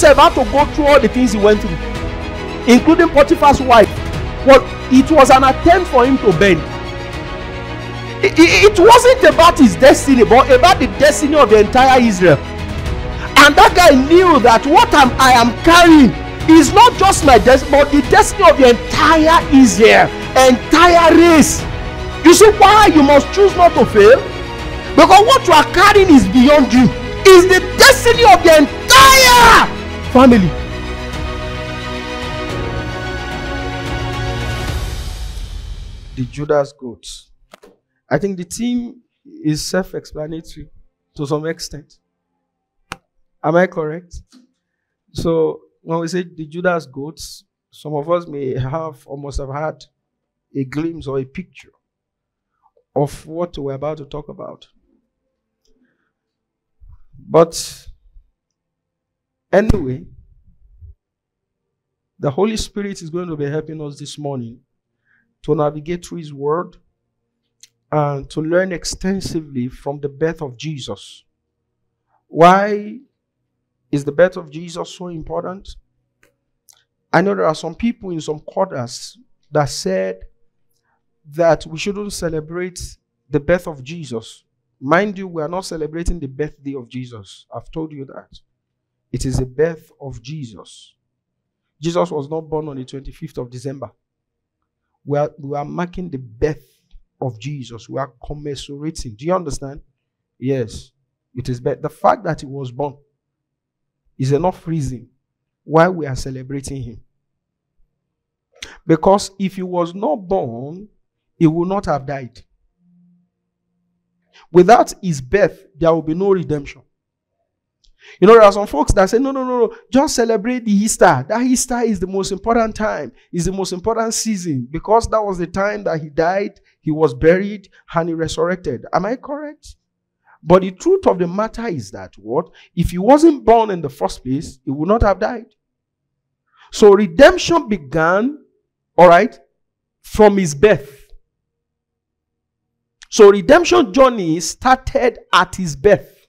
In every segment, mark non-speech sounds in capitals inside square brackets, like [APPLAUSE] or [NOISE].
Joseph had to go through all the things he went through, including Potiphar's wife. Well, it was an attempt for him to bend. It, it wasn't about his destiny, but about the destiny of the entire Israel. And that guy knew that what I'm, I am carrying is not just my destiny, but the destiny of the entire Israel, entire race. You see why you must choose not to fail? Because what you are carrying is beyond you. Is the destiny of the entire family. The Judah's goat. I think the theme is self-explanatory to some extent. Am I correct? So when we say the Judah's goats, some of us may have or must have had a glimpse or a picture of what we're about to talk about. But anyway, the Holy Spirit is going to be helping us this morning to navigate through His Word and to learn extensively from the birth of Jesus. Why is the birth of Jesus so important? I know there are some people in some quarters that said that we shouldn't celebrate the birth of Jesus. Mind you, we are not celebrating the birthday of Jesus. I've told you that. It is the birth of Jesus. Jesus was not born on the 25th of December. We are, we are marking the birth of Jesus. We are commiserating. Do you understand? Yes. It is but the fact that he was born is enough reason why we are celebrating him. Because if he was not born, he would not have died. Without his birth, there will be no redemption. You know, there are some folks that say, no, no, no, no, just celebrate the Easter. That Easter is the most important time, is the most important season because that was the time that he died, he was buried, and he resurrected. Am I correct? But the truth of the matter is that what? If he wasn't born in the first place, he would not have died. So redemption began, all right, from his birth. So redemption journey started at his birth.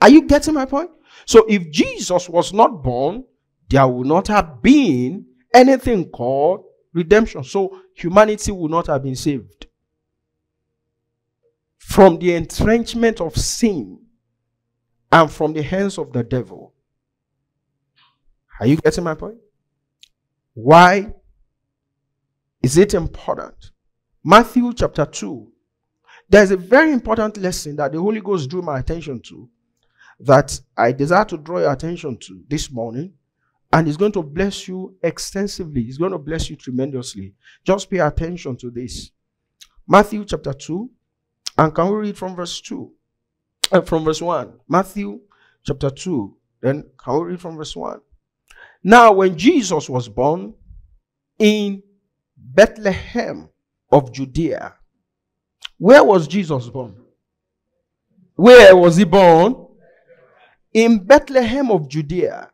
Are you getting my point? So if Jesus was not born, there would not have been anything called redemption. So humanity would not have been saved from the entrenchment of sin and from the hands of the devil. Are you getting my point? Why is it important? Matthew chapter 2. There's a very important lesson that the Holy Ghost drew my attention to that I desire to draw your attention to this morning. And He's going to bless you extensively. He's going to bless you tremendously. Just pay attention to this. Matthew chapter 2. And can we read from verse 2? Uh, from verse 1. Matthew chapter 2. Then can we read from verse 1? Now, when Jesus was born in Bethlehem of Judea, where was Jesus born? Where was he born? In Bethlehem of Judea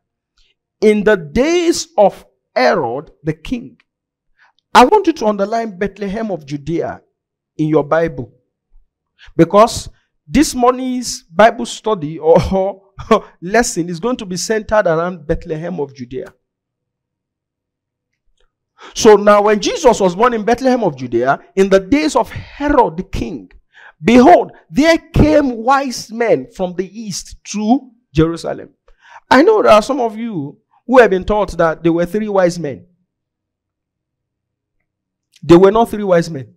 in the days of Herod the king. I want you to underline Bethlehem of Judea in your Bible because this morning's Bible study [LAUGHS] or lesson is going to be centered around Bethlehem of Judea. So now, when Jesus was born in Bethlehem of Judea, in the days of Herod the king, behold, there came wise men from the east to Jerusalem. I know there are some of you who have been taught that there were three wise men. There were not three wise men.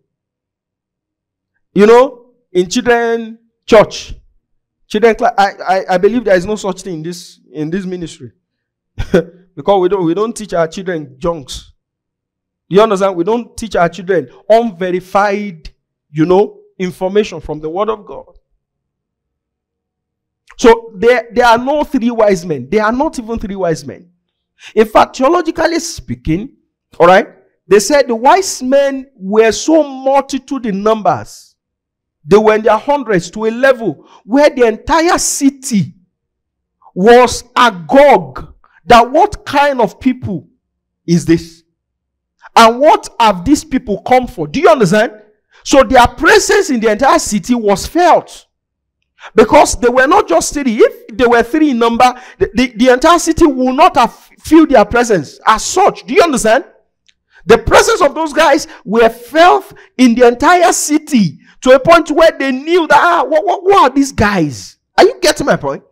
You know, in children church, children class, I, I, I believe there is no such thing in this in this ministry. [LAUGHS] because we don't we don't teach our children junks. You understand? We don't teach our children unverified, you know, information from the word of God. So there, there are no three wise men. There are not even three wise men. In fact, theologically speaking, all right, they said the wise men were so multitude in numbers. They were in their hundreds to a level where the entire city was agog. That what kind of people is this? And what have these people come for? Do you understand? So their presence in the entire city was felt. Because they were not just three. If they were three in number, the, the, the entire city would not have felt their presence as such. Do you understand? The presence of those guys were felt in the entire city to a point where they knew that, ah, what, what, what are these guys? Are you getting my point?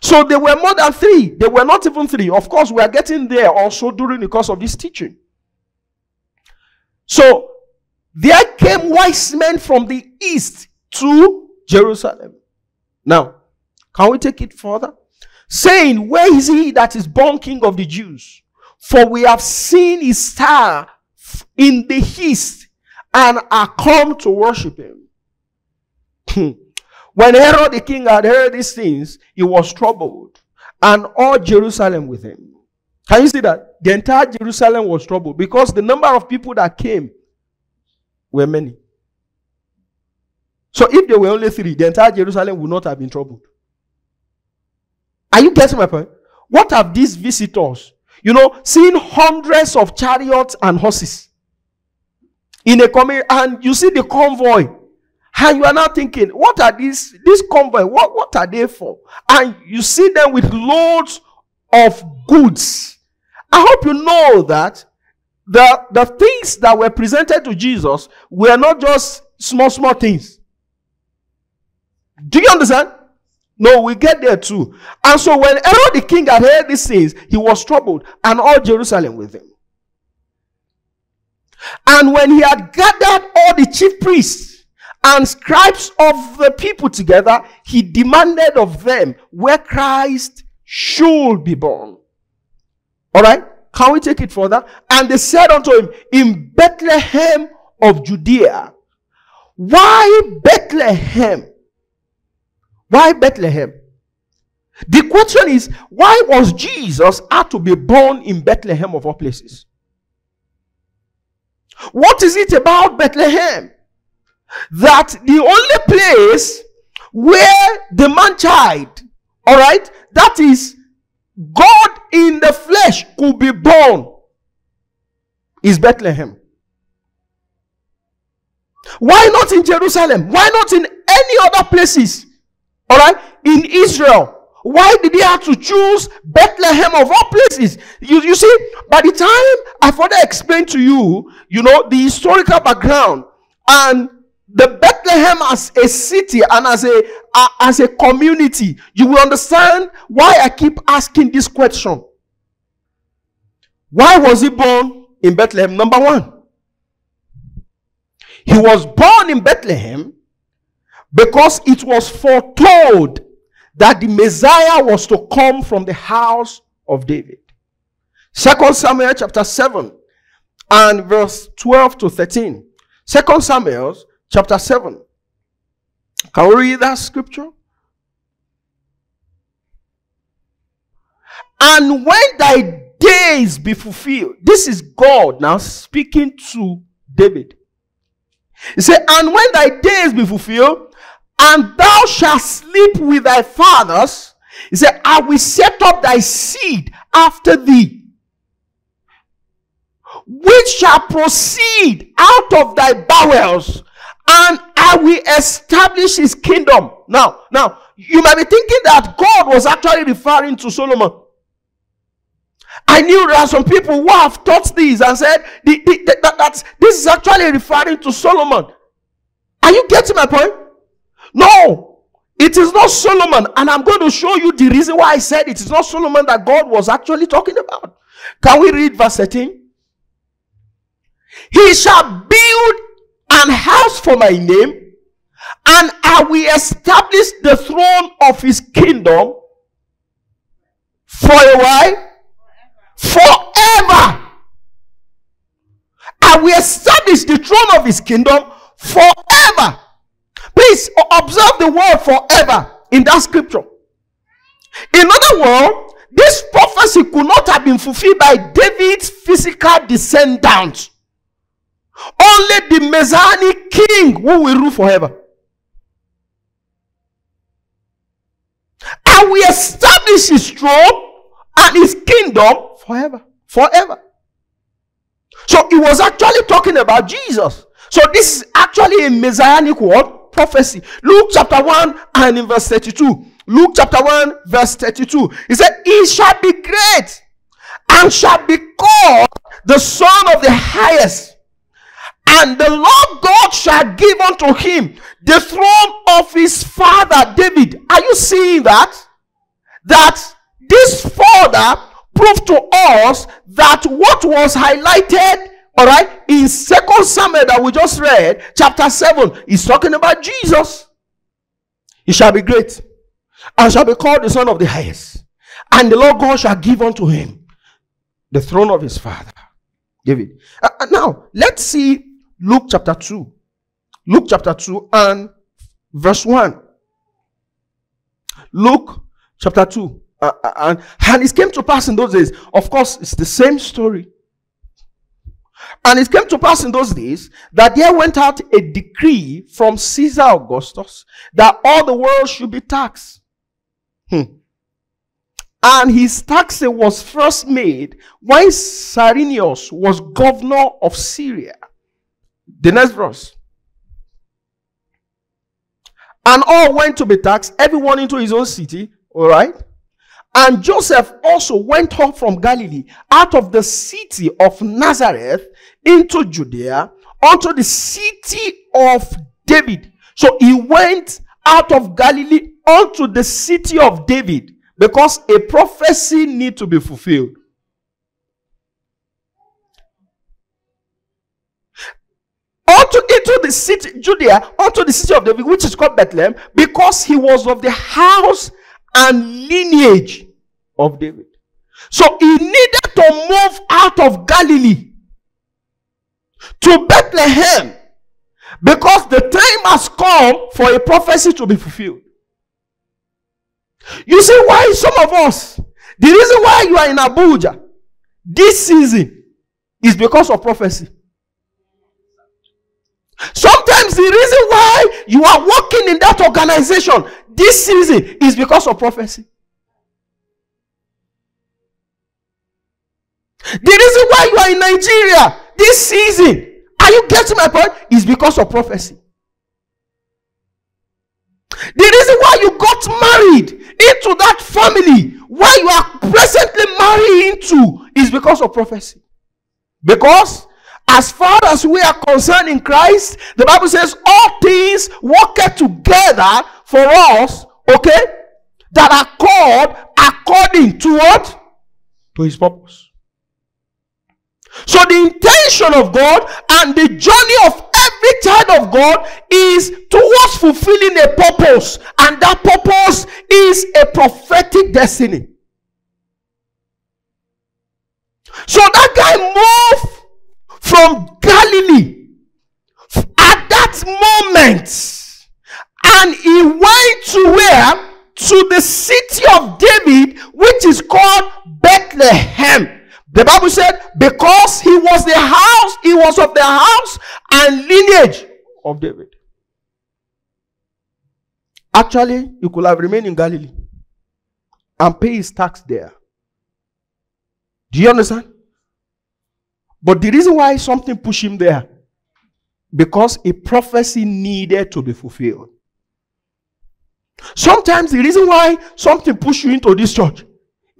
So they were more than three. They were not even three. Of course, we are getting there also during the course of this teaching. So there came wise men from the east to Jerusalem. Now, can we take it further? Saying, Where is he that is born king of the Jews? For we have seen his star in the east and are come to worship him. Hmm. When Herod the king had heard these things, he was troubled, and all Jerusalem with him. Can you see that? The entire Jerusalem was troubled because the number of people that came were many. So if there were only three, the entire Jerusalem would not have been troubled. Are you getting my point? What have these visitors, you know, seen hundreds of chariots and horses in a coming, and you see the convoy and you are now thinking, what are these, this convoy, what, what are they for? And you see them with loads of goods. I hope you know that the, the things that were presented to Jesus were not just small, small things. Do you understand? No, we get there too. And so when Herod the king had heard these things, he was troubled, and all Jerusalem with him. And when he had gathered all the chief priests and scribes of the people together, he demanded of them where Christ should be born. All right? Can we take it further? And they said unto him, In Bethlehem of Judea. Why Bethlehem? Why Bethlehem? The question is, why was Jesus had to be born in Bethlehem of all places? What is it about Bethlehem? that the only place where the man child, all right, that is God in the flesh could be born is Bethlehem. Why not in Jerusalem? Why not in any other places? All right, in Israel. Why did he have to choose Bethlehem of all places? You, you see, by the time I further explain to you, you know, the historical background and the Bethlehem as a city and as a uh, as a community, you will understand why I keep asking this question. Why was he born in Bethlehem? Number one, he was born in Bethlehem because it was foretold that the Messiah was to come from the house of David. Second Samuel chapter 7 and verse 12 to 13. Second Samuel chapter 7. Can we read that scripture? And when thy days be fulfilled, this is God now speaking to David. He said, And when thy days be fulfilled, and thou shalt sleep with thy fathers, he said, I will set up thy seed after thee, which shall proceed out of thy bowels, and I will establish his kingdom. Now, now, you might be thinking that God was actually referring to Solomon. I knew there are some people who have taught this and said the, the, the, that, that this is actually referring to Solomon. Are you getting my point? No, it is not Solomon. And I'm going to show you the reason why I said it is not Solomon that God was actually talking about. Can we read verse 13? He shall build an house for my name, and I will establish the throne of his kingdom for a while, forever. I will establish the throne of his kingdom forever. Please observe the word forever in that scripture. In other words, this prophecy could not have been fulfilled by David's physical descendants. Only the Messianic king who will rule forever. And we establish his throne and his kingdom forever. Forever. So he was actually talking about Jesus. So this is actually a messianic word prophecy. Luke chapter 1 and in verse 32. Luke chapter 1, verse 32. He said, He shall be great and shall be called the Son of the highest. And the Lord God shall give unto him the throne of his father David. Are you seeing that? That this father proved to us that what was highlighted, all right, in Second Samuel that we just read, chapter 7, is talking about Jesus. He shall be great and shall be called the Son of the highest. And the Lord God shall give unto him the throne of his father, David. Uh, uh, now, let's see Luke chapter 2. Luke chapter 2 and verse 1. Luke chapter 2. Uh, uh, and, and it came to pass in those days. Of course, it's the same story. And it came to pass in those days that there went out a decree from Caesar Augustus that all the world should be taxed. Hmm. And his tax was first made when Cyrenius was governor of Syria. The next. And all went to be taxed, everyone into his own city. All right. And Joseph also went up from Galilee, out of the city of Nazareth, into Judea, unto the city of David. So he went out of Galilee unto the city of David because a prophecy need to be fulfilled. Unto into the city Judea, unto the city of David, which is called Bethlehem, because he was of the house and lineage of David. So he needed to move out of Galilee to Bethlehem because the time has come for a prophecy to be fulfilled. You see why some of us, the reason why you are in Abuja this season is because of prophecy. Sometimes the reason why you are working in that organization this season is because of prophecy. The reason why you are in Nigeria this season, are you getting my point? Is because of prophecy. The reason why you got married into that family why you are presently married into is because of prophecy. Because as far as we are concerned in Christ, the Bible says all things work together for us, okay, that are called according to what? To his purpose. So the intention of God and the journey of every child of God is towards fulfilling a purpose, and that purpose is a prophetic destiny. So that guy moved from Galilee at that moment, and he went to where? To the city of David, which is called Bethlehem. The Bible said, because he was the house, he was of the house and lineage of David. Actually, he could have remained in Galilee and pay his tax there. Do you understand? But the reason why something pushed him there, because a prophecy needed to be fulfilled. Sometimes the reason why something pushed you into this church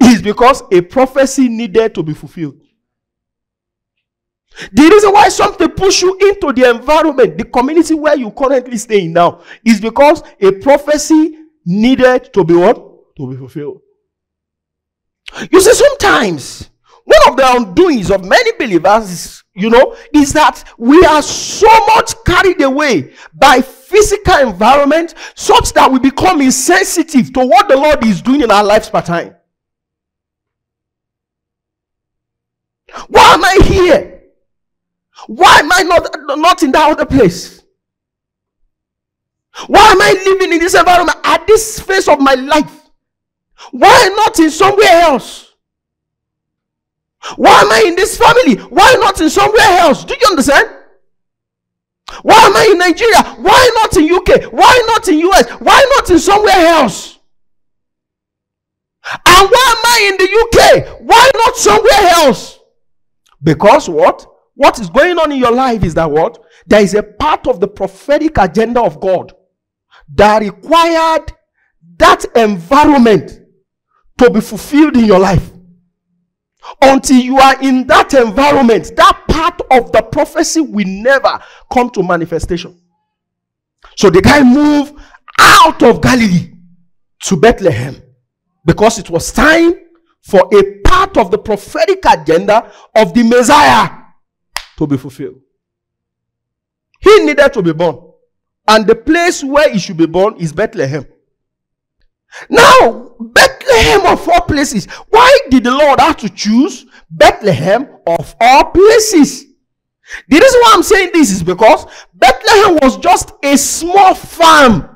is because a prophecy needed to be fulfilled. The reason why something push you into the environment, the community where you currently staying now, is because a prophecy needed to be what? To be fulfilled. You see, sometimes one of the undoings of many believers is, you know, is that we are so much carried away by physical environment such that we become insensitive to what the Lord is doing in our lives per time. Why am I here? Why am I not, not in that other place? Why am I living in this environment at this phase of my life? Why not in somewhere else? Why am I in this family? Why not in somewhere else? Do you understand? Why am I in Nigeria? Why not in UK? Why not in US? Why not in somewhere else? And why am I in the UK? Why not somewhere else? Because what? What is going on in your life is that what? There is a part of the prophetic agenda of God that required that environment to be fulfilled in your life. Until you are in that environment, that part of the prophecy will never come to manifestation. So the guy moved out of Galilee to Bethlehem because it was time for a part of the prophetic agenda of the Messiah to be fulfilled. He needed to be born. And the place where he should be born is Bethlehem. Now, Bethlehem of all places. Why did the Lord have to choose Bethlehem of all places? The reason why I'm saying this is because Bethlehem was just a small farm.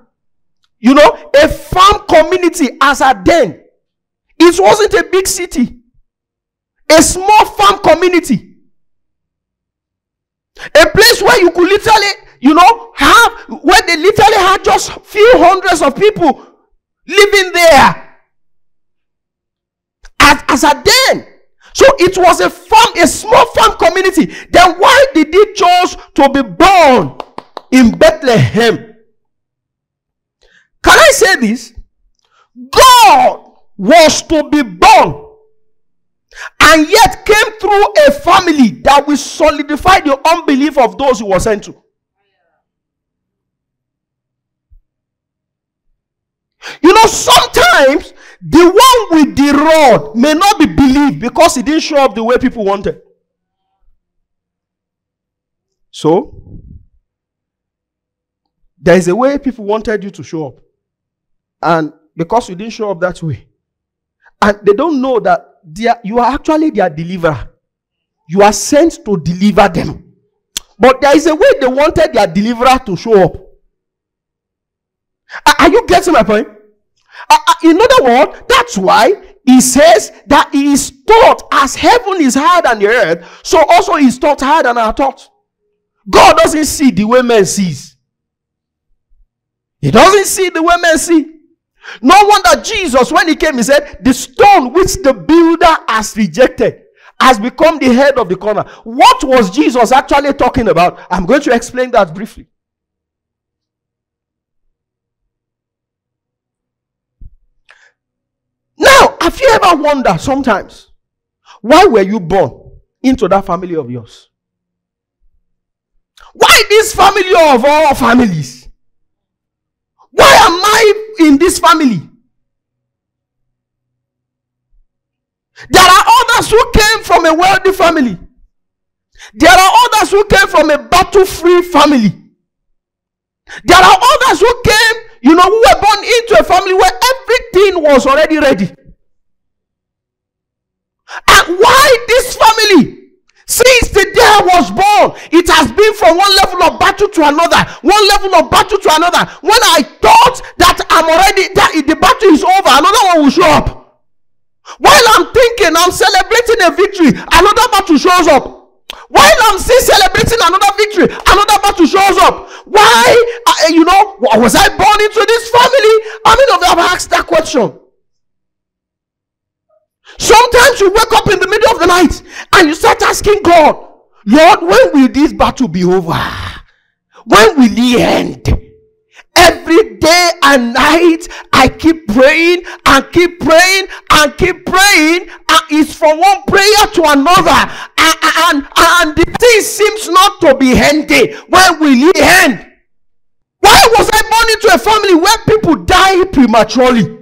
You know, a farm community as a then. It wasn't a big city. A small farm community. A place where you could literally, you know, have, where they literally had just few hundreds of people living there. As, as a den. So it was a farm, a small farm community. Then why did he choose to be born in Bethlehem? Can I say this? God was to be born and yet came through a family that will solidify the unbelief of those who were sent to. You know, sometimes the one with the rod may not be believed because he didn't show up the way people wanted. So, there is a way people wanted you to show up. And because you didn't show up that way, and they don't know that are, you are actually their deliverer. You are sent to deliver them. But there is a way they wanted their deliverer to show up. Are you getting my point? Uh, uh, in other words, that's why he says that he is taught as heaven is higher than the earth, so also he is taught higher than our thoughts. God doesn't see the way man sees. He doesn't see the way men see. No wonder Jesus, when he came, he said, The stone which the builder has rejected has become the head of the corner. What was Jesus actually talking about? I'm going to explain that briefly. Now, have you ever wondered sometimes why were you born into that family of yours? Why this family of all families? Why am I in this family? There are others who came from a wealthy family. There are others who came from a battle free family. There are others who came, you know, who were born into a family where everything was already ready. And why this family? Since the day I was born, it has been from one level of battle to another, one level of battle to another. When I thought that I'm already that the battle is over, another one will show up. While I'm thinking I'm celebrating a victory, another battle shows up. While I'm still celebrating another victory, another battle shows up. Why, uh, you know, was I born into this family? I mean, have asked that question? Sometimes you wake up in the middle of the night and you start asking God, Lord, when will this battle be over? When will it end? Every day and night, I keep praying and keep praying and keep praying, and it's from one prayer to another, and, and, and the thing seems not to be ending. When will it end? Why was I born into a family where people die prematurely?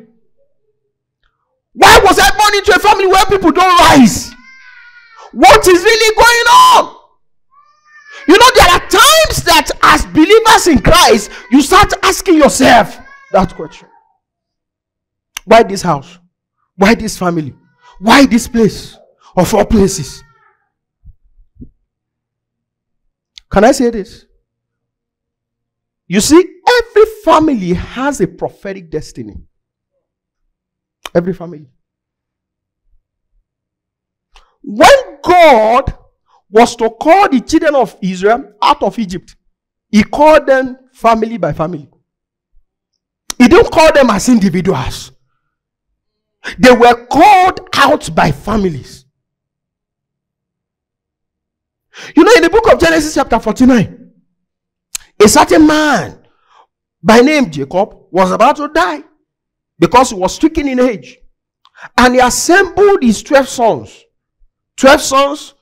Why was I born into a family where people don't rise? What is really going on? You know, there are times that as believers in Christ, you start asking yourself that question Why this house? Why this family? Why this place? Of all places. Can I say this? You see, every family has a prophetic destiny. Every family. When God was to call the children of Israel out of Egypt, He called them family by family. He didn't call them as individuals. They were called out by families. You know, in the book of Genesis, chapter 49, a certain man by name Jacob, was about to die because he was stricken in age. And he assembled his 12 sons. 12 sons,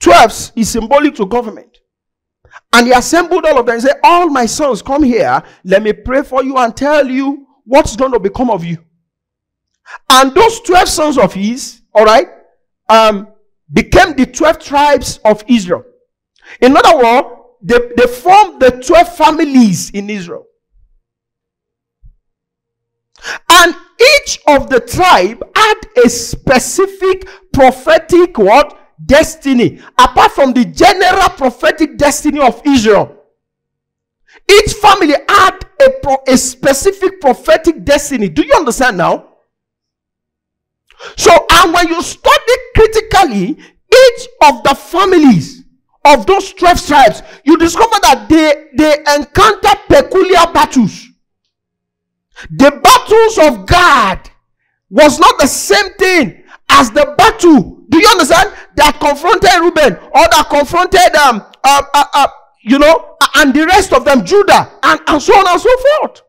12 is symbolic to government. And he assembled all of them and said, All my sons, come here. Let me pray for you and tell you what's going to become of you. And those 12 sons of his, all right, um, became the 12 tribes of Israel. In other words, they, they formed the 12 families in Israel. And each of the tribe had a specific prophetic what? Destiny. Apart from the general prophetic destiny of Israel. Each family had a, pro- a specific prophetic destiny. Do you understand now? So, and when you study critically each of the families of those 12 tribes, you discover that they, they encounter peculiar battles. The battles of Gad was not the same thing as the battle. Do you understand? That confronted Reuben or that confronted um uh, uh, uh, you know and the rest of them Judah and, and so on and so forth.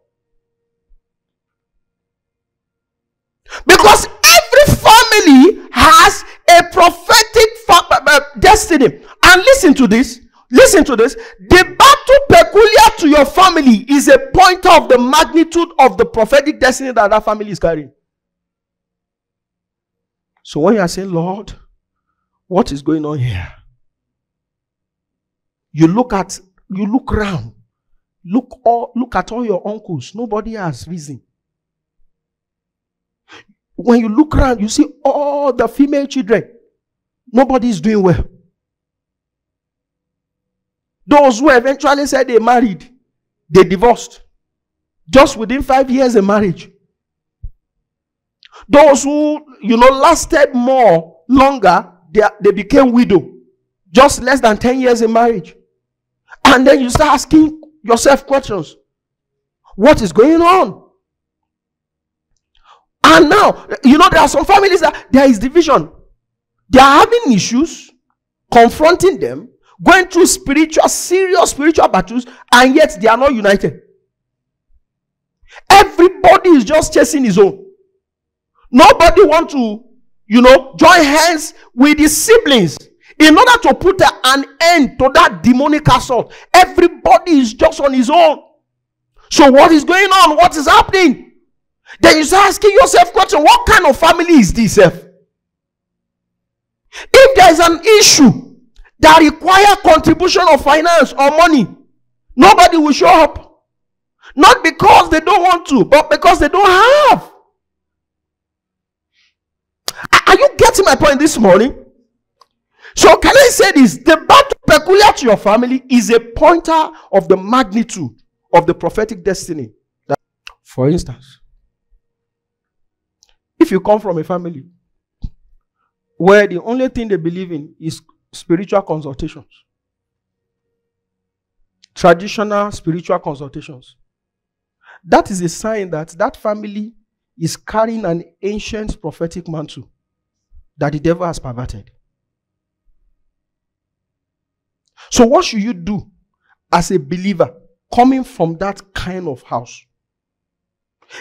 Because every family has a prophetic uh, uh, destiny. And listen to this. Listen to this. The battle peculiar to your family is a pointer of the magnitude of the prophetic destiny that that family is carrying. So when you are saying, Lord, what is going on here? You look at you look around. Look all look at all your uncles. Nobody has risen. When you look around, you see all the female children. Nobody is doing well. Those who eventually said they married, they divorced. Just within five years of marriage. Those who, you know, lasted more, longer, they, they became widow. Just less than 10 years in marriage. And then you start asking yourself questions. What is going on? And now, you know, there are some families that there is division. They are having issues, confronting them, going through spiritual, serious spiritual battles, and yet they are not united. Everybody is just chasing his own. Nobody want to, you know, join hands with his siblings in order to put an end to that demonic assault. Everybody is just on his own. So what is going on? What is happening? Then you start asking yourself question, what kind of family is this? If there is an issue that require contribution of finance or money, nobody will show up. Not because they don't want to, but because they don't have. Are you getting my point this morning? So, can I say this? The battle peculiar to your family is a pointer of the magnitude of the prophetic destiny. For instance, if you come from a family where the only thing they believe in is spiritual consultations, traditional spiritual consultations, that is a sign that that family is carrying an ancient prophetic mantle that the devil has perverted. So, what should you do as a believer coming from that kind of house?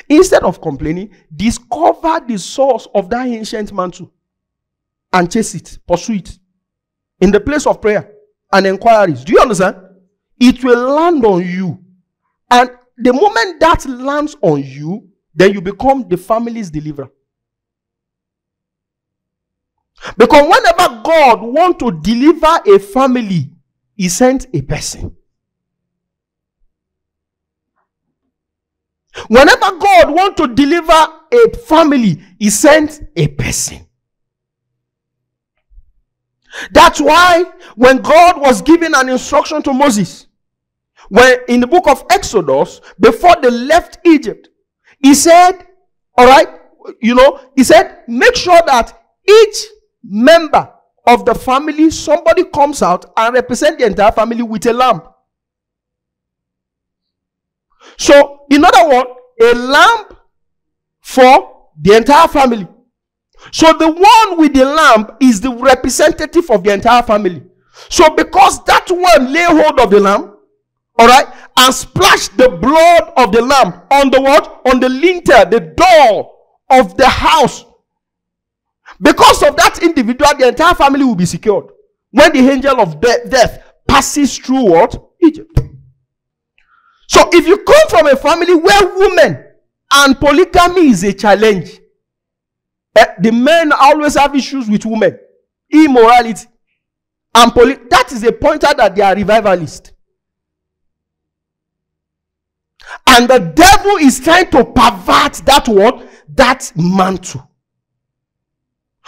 Instead of complaining, discover the source of that ancient mantle and chase it, pursue it in the place of prayer and inquiries. Do you understand? It will land on you. And the moment that lands on you, then you become the family's deliverer. Because whenever God wants to deliver a family, He sent a person. Whenever God wants to deliver a family, He sent a person. That's why when God was giving an instruction to Moses, when in the book of Exodus, before they left Egypt, he said, All right, you know, he said, make sure that each member of the family, somebody comes out and represent the entire family with a lamb. So, in other words, a lamb for the entire family. So the one with the lamb is the representative of the entire family. So because that one lay hold of the lamb, all right, and splashed the blood of the lamb on the what? On the lintel, the door of the house. Because of that individual, the entire family will be secured. When the angel of de- death passes through what? Egypt. So if you come from a family where women and polygamy is a challenge, eh, the men always have issues with women, immorality, and poly- that is a pointer that they are revivalist. And the devil is trying to pervert that word, that mantle.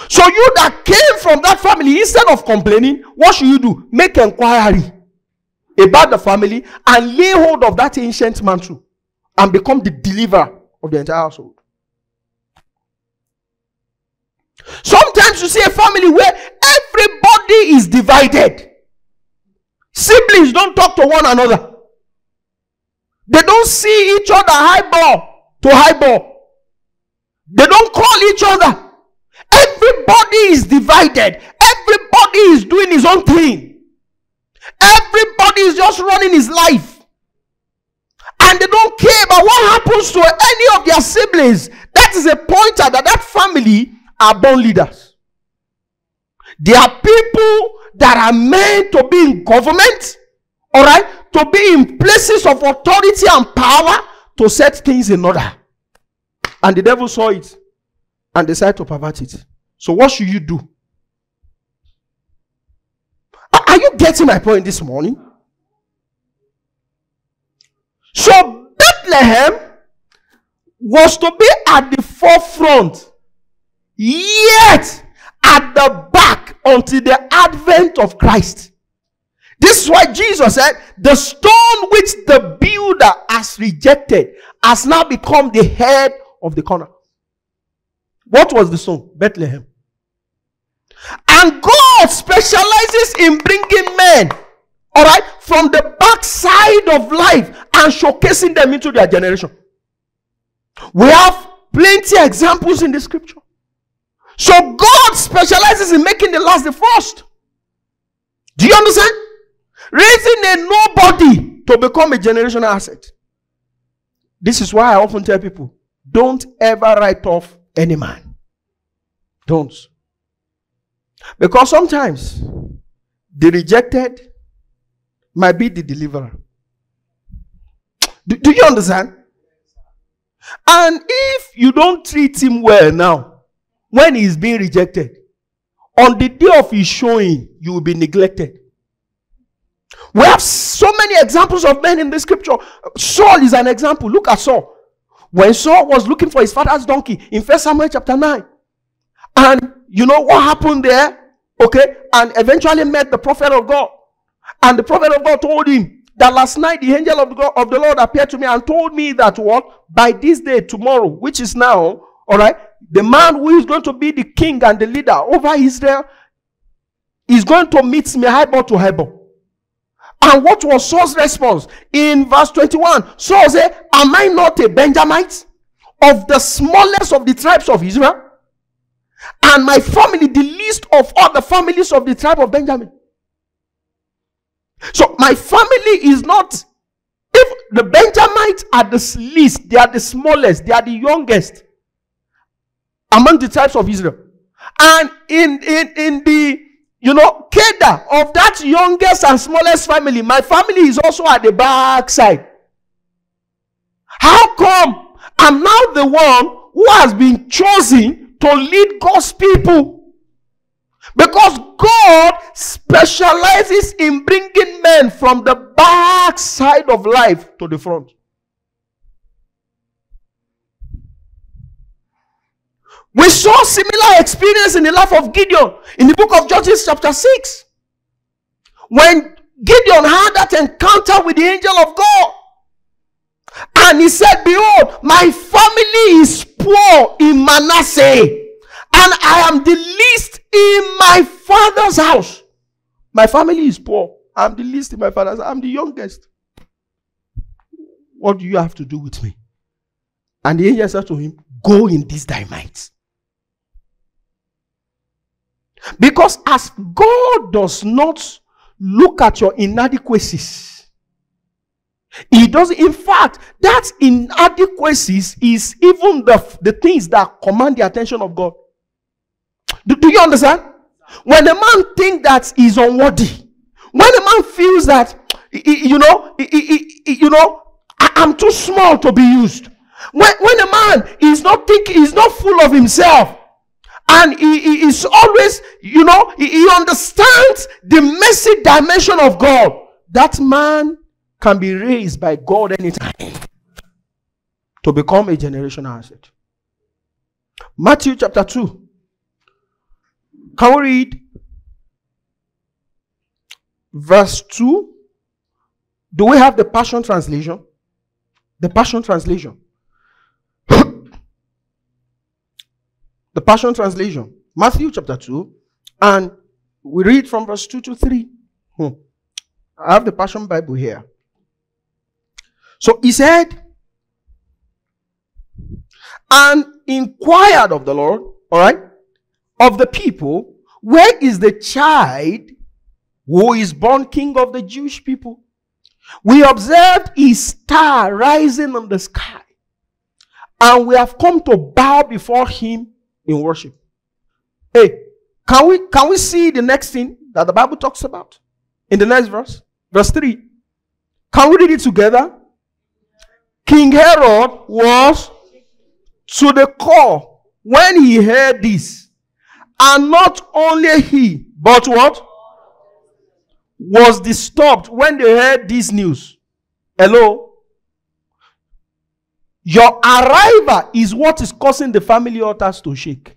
So you that came from that family, instead of complaining, what should you do? Make inquiry about the family and lay hold of that ancient mantle and become the deliverer of the entire household. Sometimes you see a family where everybody is divided. Siblings don't talk to one another. They don't see each other highball to highball. They don't call each other. Everybody is divided. Everybody is doing his own thing. Everybody is just running his life. And they don't care about what happens to any of their siblings. That is a pointer that that family are born leaders. They are people that are meant to be in government, all right, to be in places of authority and power to set things in order. And the devil saw it and decided to pervert it. So, what should you do? Are you getting my point this morning? So, Bethlehem was to be at the forefront, yet at the back until the advent of Christ. This is why Jesus said, The stone which the builder has rejected has now become the head of the corner. What was the stone? Bethlehem. And God specializes in bringing men, all right, from the backside of life and showcasing them into their generation. We have plenty examples in the scripture. So God specializes in making the last the first. Do you understand? Raising a nobody to become a generational asset. This is why I often tell people don't ever write off any man. Don't. Because sometimes the rejected might be the deliverer. Do, do you understand? And if you don't treat him well now, when he's being rejected, on the day of his showing, you will be neglected. We have so many examples of men in the scripture. Saul is an example. Look at Saul. When Saul was looking for his father's donkey in First Samuel chapter 9, and you know what happened there? Okay, and eventually met the prophet of God. And the prophet of God told him that last night the angel of the, God, of the Lord appeared to me and told me that what? By this day, tomorrow, which is now, all right, the man who is going to be the king and the leader over Israel is going to meet me highball to highball. And what was Saul's response? In verse 21, Saul said, Am I not a Benjamite of the smallest of the tribes of Israel? And my family, the least of all the families of the tribe of Benjamin. So my family is not, if the Benjamites are the least, they are the smallest, they are the youngest among the tribes of Israel. And in, in, in the, you know, Kedar of that youngest and smallest family, my family is also at the back side. How come I'm now the one who has been chosen to lead God's people? Because God specializes in bringing men from the back side of life to the front. We saw similar experience in the life of Gideon in the book of Judges, chapter 6. When Gideon had that encounter with the angel of God. And he said, Behold, my family is poor in Manasseh and I am the least in my father's house. My family is poor. I'm the least in my father's house. I'm the youngest. What do you have to do with me? And the angel said to him, Go in this might. Because as God does not look at your inadequacies, He doesn't, in fact, that inadequacies is even the, the things that command the attention of God. Do, do you understand? When a man thinks that he's unworthy, when a man feels that, you know, you know, I'm too small to be used. When, when a man is not thinking, he's not full of himself, and he, he is always, you know, he, he understands the messy dimension of God. That man can be raised by God anytime to become a generational asset. Matthew chapter 2. Can we read verse 2? Do we have the Passion Translation? The Passion Translation. The Passion Translation. Matthew chapter 2. And we read from verse 2 to 3. Hmm. I have the Passion Bible here. So he said, and inquired of the Lord, all right, of the people, where is the child who is born king of the Jewish people? We observed his star rising on the sky, and we have come to bow before him in worship. Hey, can we can we see the next thing that the Bible talks about in the next verse? Verse 3. Can we read it together? King Herod was to the core when he heard this. And not only he, but what? Was disturbed when they heard this news. Hello? Your arrival is what is causing the family altars to shake.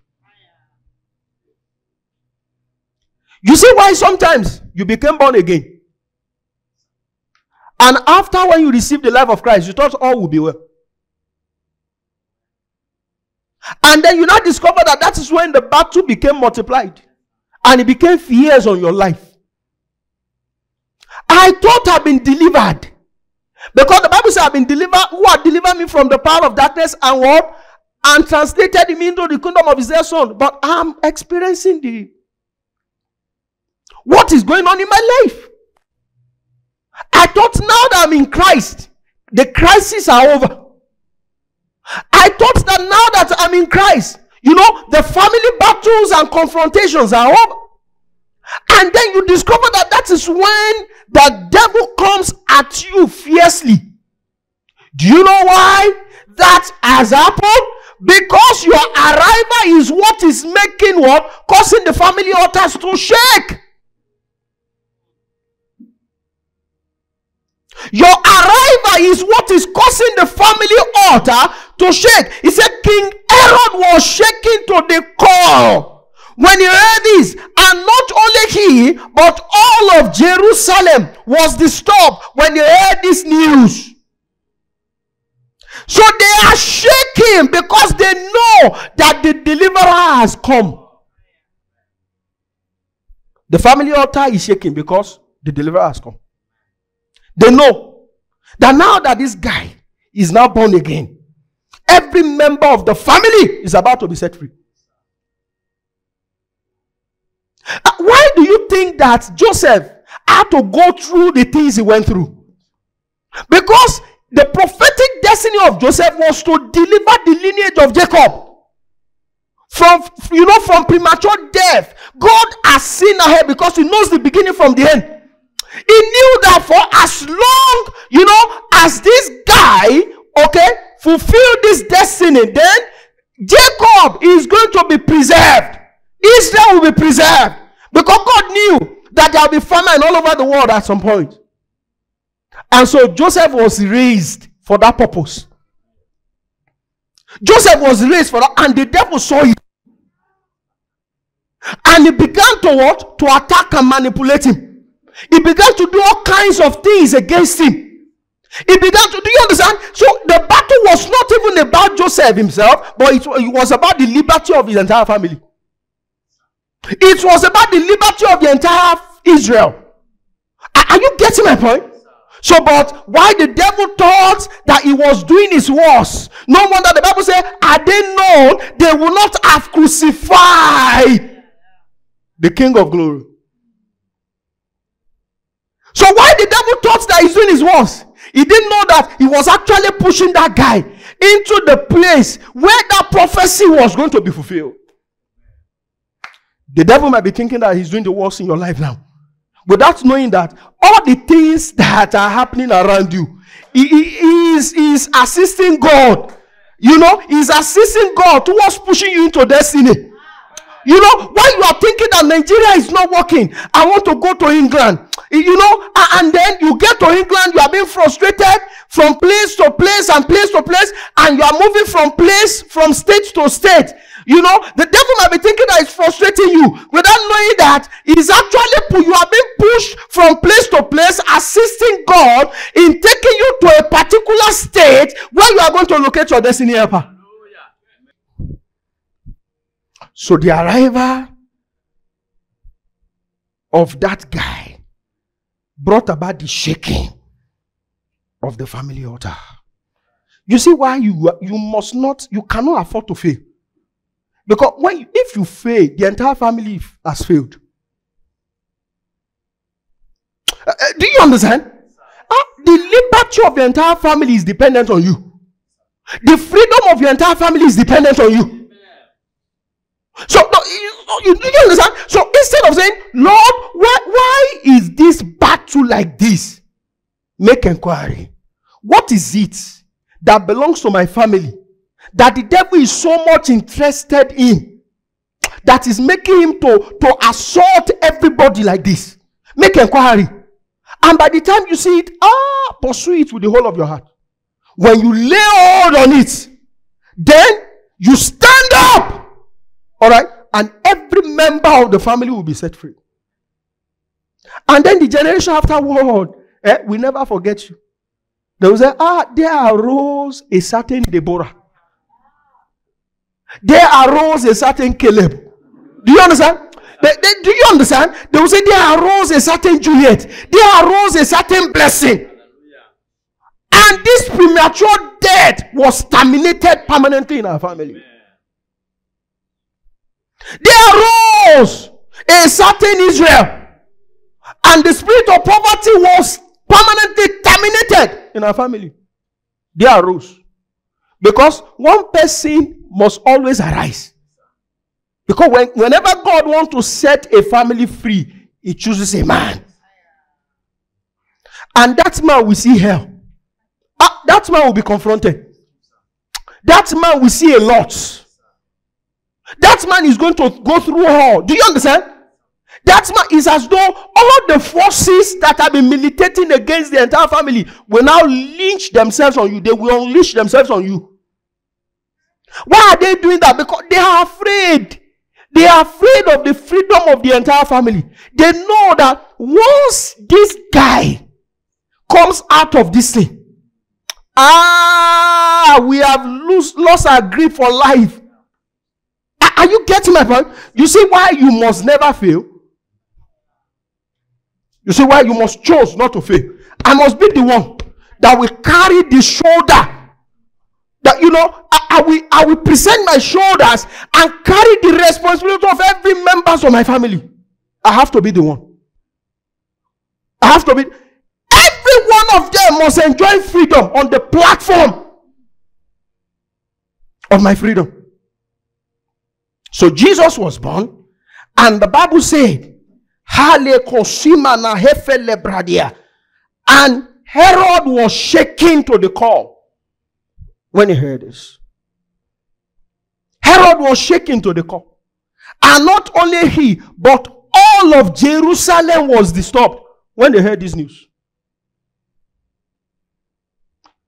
You see why sometimes you became born again. And after when you received the life of Christ, you thought all will be well. And then you now discover that that is when the battle became multiplied. And it became fears on your life. I thought I've been delivered. Because the Bible says I've been delivered, who had delivered me from the power of darkness and what? And translated me into the kingdom of his dear son. But I'm experiencing the what is going on in my life. I thought now that I'm in Christ, the crises are over. I thought that now that I'm in Christ, you know, the family battles and confrontations are over. And then you discover that that is when the devil comes at you fiercely. Do you know why that has happened? Because your arrival is what is making what? Causing the family altars to shake. Your arrival is what is causing the family altar to shake. He said King Herod was shaking to the core when he heard this. And not only he, but all of Jerusalem was disturbed when they heard this news. So they are shaking because they know that the deliverer has come. The family altar is shaking because the deliverer has come. They know that now that this guy is now born again, every member of the family is about to be set free. Uh, why do you think that Joseph had to go through the things he went through? Because the prophetic destiny of Joseph was to deliver the lineage of Jacob from you know from premature death. God has seen ahead because he knows the beginning from the end. He knew that for as long, you know, as this guy, okay, fulfilled this destiny, then Jacob is going to be preserved. Israel will be preserved. Because God knew that there will be famine all over the world at some point. And so Joseph was raised for that purpose. Joseph was raised for that, and the devil saw it. And he began to what? To attack and manipulate him. He began to do all kinds of things against him. He began to, do you understand? So the battle was not even about Joseph himself, but it, it was about the liberty of his entire family. It was about the liberty of the entire Israel. Are, you getting my point? So, but why the devil thought that he was doing his worst? No wonder the Bible said, had they known, they would not have crucified the King of glory. So why the devil thought that he's doing his worst? He didn't know that he was actually pushing that guy into the place where that prophecy was going to be fulfilled. The devil might be thinking that he's doing the worst in your life now. Without knowing that all the things that are happening around you, he, he, he is, he is assisting God. You know, he's assisting God towards pushing you into destiny. You know, while you are thinking that Nigeria is not working, I want to go to England. You know, and then you get to England, you are being frustrated from place to place and place to place, and you are moving from place, from state to state. You know, the devil might be thinking that it's frustrating you without knowing that is actually you are being pushed from place to place, assisting God in taking you to a particular state where you are going to locate your destiny helper. So the arrival of that guy brought about the shaking of the family altar. You see why you you must not you cannot afford to fail. Because when you, if you fail, the entire family has failed. Uh, uh do you understand? Uh, the liberty of the entire family is dependent on you. The freedom of your entire family is dependent on you. So no, you, you, you understand? So instead of saying, Lord, why, why is this battle like this? Make inquiry. What is it that belongs to my family that the devil is so much interested in that is making him to, to assault everybody like this? Make inquiry. And by the time you see it, ah, pursue it with the whole of your heart. When you lay hold on it, then you stand up all right? And every member of the family will be set free. And then the generation afterward, eh, we never forget you. They will say, ah, there arose a certain Deborah. There arose a certain Caleb. Do you understand? They, they, do you understand? They will say, there arose a certain Juliet. There arose a certain blessing. And this premature death was terminated permanently in our family. There arose a certain Israel, and the spirit of poverty was permanently terminated in our family. There arose. Because one person must always arise. Because when, whenever God wants to set a family free, He chooses a man. And that man will see hell. Ah, that man will be confronted. That man will see a lot. That man is going to go through all. Do you understand? That man is as though all the forces that have been militating against the entire family will now lynch themselves on you. They will unleash themselves on you. Why are they doing that? Because they are afraid. They are afraid of the freedom of the entire family. They know that once this guy comes out of this thing, ah, we have lose, lost our grip for life. Are you getting my point? You see why you must never fail? You see why you must choose not to fail? I must be the one that will carry the shoulder. Know, I, I will I will present my shoulders and carry the responsibility of every member of my family. I have to be the one. I have to be every one of them must enjoy freedom on the platform of my freedom. So Jesus was born, and the Bible said, and Herod was shaking to the core when he heard this. Herod was shaken to the core. And not only he, but all of Jerusalem was disturbed when they heard this news.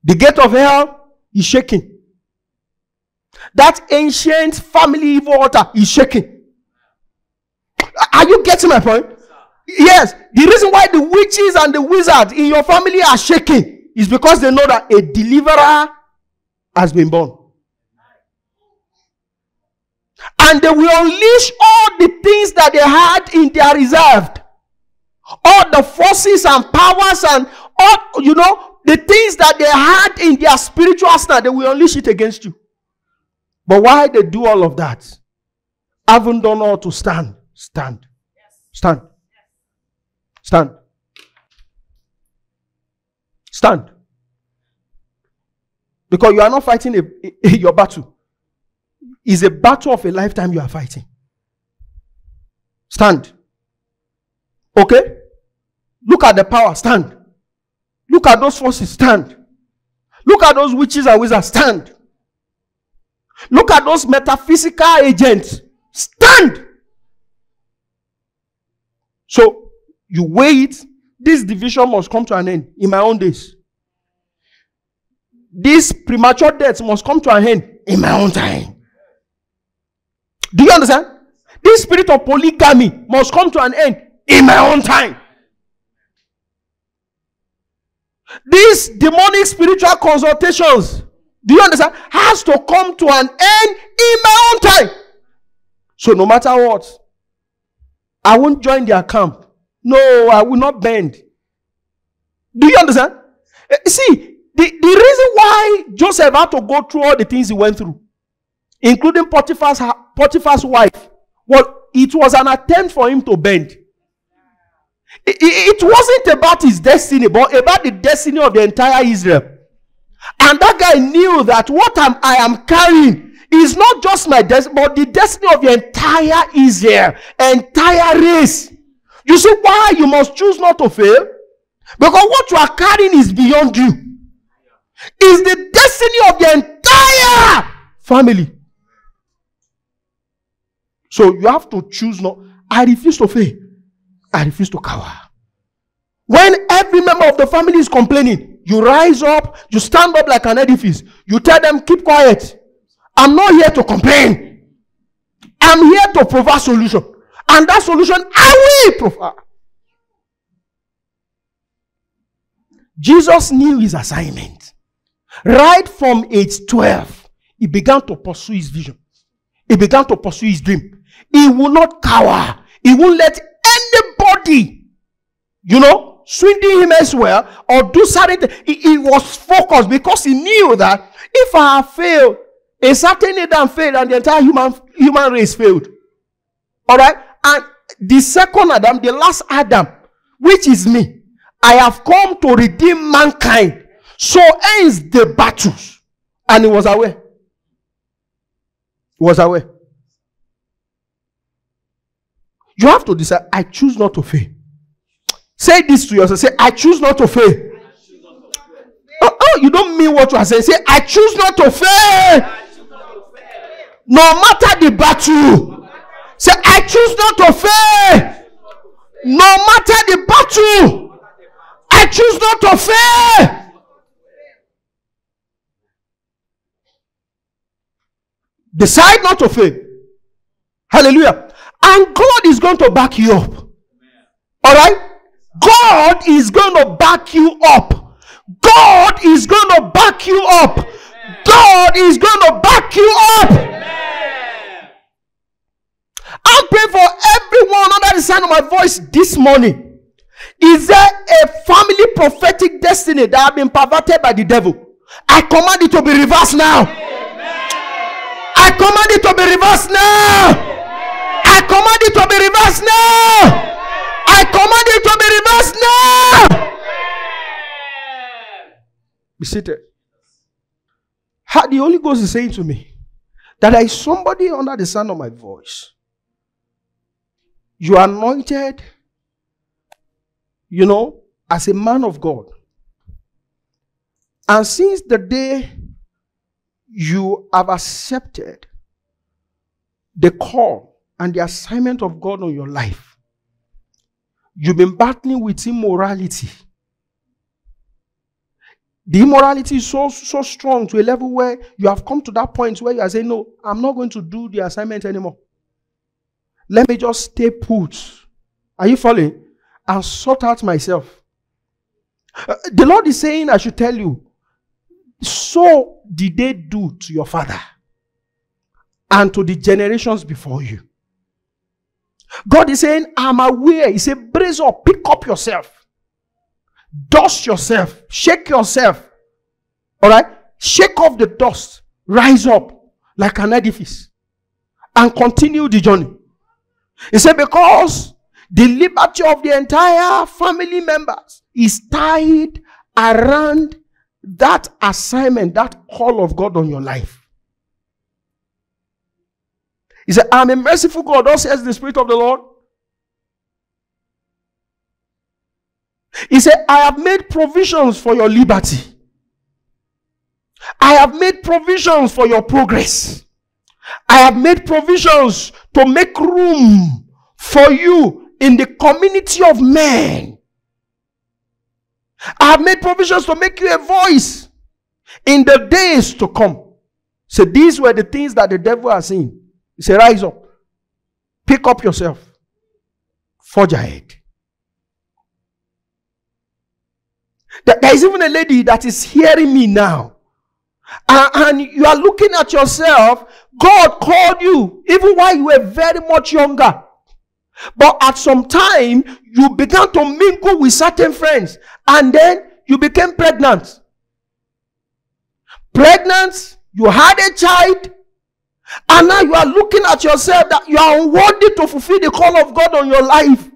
The gate of hell is shaking. That ancient family evil altar is shaking. Are you getting my point? Yes. The reason why the witches and the wizards in your family are shaking is because they know that a deliverer has been born. And they will unleash all the things that they had in their reserve. All the forces and powers and all, you know, the things that they had in their spiritual arsenal, they will unleash it against you. But why they do all of that? Haven't done all to stand. Stand. Stand. Stand. Stand. Because you are not fighting a, a, your battle. It's a battle of a lifetime you are fighting. Stand. Okay? Look at the power. Stand. Look at those forces. Stand. Look at those witches and wizards. Stand. Look at those metaphysical agents. Stand. So you wait. This division must come to an end in my own days. This premature death must come to an end in my own time. Do you understand? This spirit of polygamy must come to an end in my own time. These demonic spiritual consultations, do you understand? Has to come to an end in my own time. So no matter what, I won't join their camp. No, I will not bend. Do you understand? Eh, see, the, the reason why Joseph had to go through all the things he went through, including Potiphar's, Potiphar's wife, well, it was an attempt for him to bend. It, it, wasn't about his destiny, but about the destiny of the entire Israel. And that guy knew that what I'm, I am carrying is not just my destiny, but the destiny of the entire Israel, entire race. You see why you must choose not to fail? Because what you are carrying is beyond you. Is the destiny of the entire family. So you have to choose not. I refuse to fail. I refuse to cower. When every member of the family is complaining, you rise up, you stand up like an edifice. You tell them, keep quiet. I'm not here to complain. I'm here to provide a solution. And that solution I will provide. Jesus knew his assignment. Right from age 12, he began to pursue his vision. He began to pursue his dream. He will not cower. He won't let anybody, you know, swindle him as well or do something. He, he was focused because he knew that if I failed, a certain Adam failed and the entire human, human race failed. All right? And the second Adam, the last Adam, which is me, I have come to redeem mankind. So ends the battles. And he was aware. He was aware. You have to decide, I choose not to fail. Say this to yourself. Say, I choose not to fail. Oh, oh, you don't mean what you are saying. Say, I choose not to fail. No matter the battle. Say, I choose not to fail. No matter the battle. I choose not to fail. Decide not to fail. Hallelujah. And God is going to back you up. All right? God is going to back you up. God is going to back you up. God is going to back you up. I'm praying for everyone under the sound of my voice this morning. Is there a family prophetic destiny that have been perverted by the devil? I command it to be reversed now. I command it to be reversed now. I command it to be reversed now. I command it to be reversed now. Be seated. How the Holy Ghost is saying to me that there is somebody under the sound of my voice. You are anointed, you know, as a man of God. And since the day you have accepted the call and the assignment of God on your life. You've been battling with immorality. The immorality is so, so strong to a level where you have come to that point where you are saying, No, I'm not going to do the assignment anymore. Let me just stay put. Are you following? And sort out myself. Uh, the Lord is saying, I should tell you, so did they do to your father and to the generations before you. God is saying, I'm aware. He said, brace up, pick up yourself, dust yourself, shake yourself. All right? Shake off the dust, rise up like an edifice, and continue the journey. He said, because the liberty of the entire family members is tied around that assignment, that call of God on your life. He said, I'm a merciful God, thus says the Spirit of the Lord. He said, I have made provisions for your liberty. I have made provisions for your progress. I have made provisions to make room for you in the community of men. I have made provisions to make you a voice in the days to come. So these were the things that the devil has seen. He said, Rise up, pick up yourself, forge ahead. There is even a lady that is hearing me now. And, and you are looking at yourself. God called you even while you were very much younger. But at some time, you began to mingle with certain friends. And then you became pregnant. Pregnant, you had a child. And now you are looking at yourself that you are unworthy to fulfill the call of God on your life.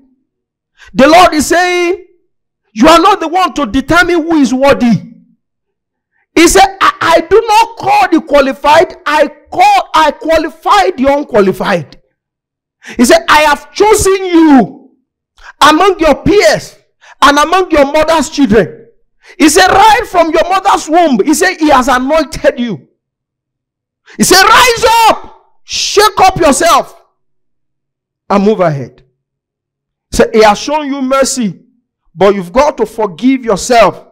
The Lord is saying, You are not the one to determine who is worthy. He said, I, I do not call the qualified, I call I qualify the unqualified. He said, I have chosen you among your peers and among your mother's children. He said, right from your mother's womb, he said, He has anointed you. He said, Rise up, shake up yourself, and move ahead. He said, He has shown you mercy, but you've got to forgive yourself.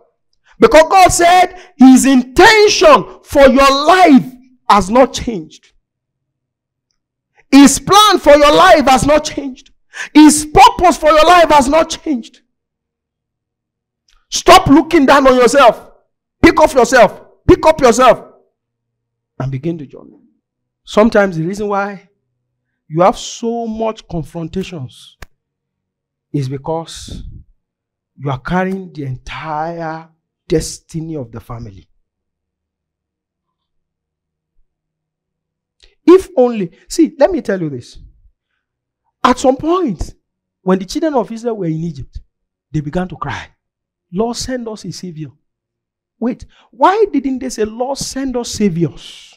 Because God said His intention for your life has not changed. His plan for your life has not changed. His purpose for your life has not changed. Stop looking down on yourself. Pick up yourself. Pick up yourself and begin the journey. Sometimes the reason why you have so much confrontations is because you are carrying the entire destiny of the family. If only, see, let me tell you this. At some point, when the children of Israel were in Egypt, they began to cry, Lord, send us a savior. Wait, why didn't they say, Lord, send us saviors?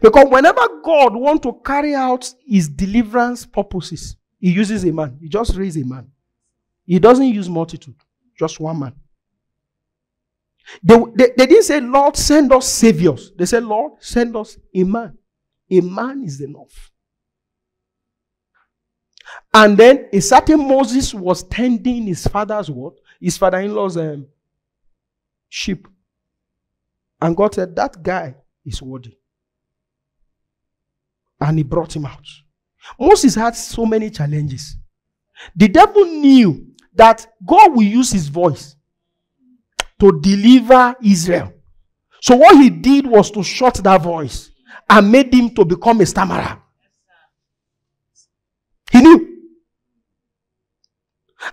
Because whenever God wants to carry out his deliverance purposes, he uses a man. He just raises a man. He doesn't use multitude, just one man. They, they, they didn't say, Lord, send us saviors. They said, Lord, send us a man. A man is enough. And then a certain Moses was tending his father's what? His father in law's um, sheep. And God said, That guy is worthy. And he brought him out. Moses had so many challenges. The devil knew that God will use his voice to deliver Israel. So what he did was to shut that voice and made him to become a stammerer. He knew.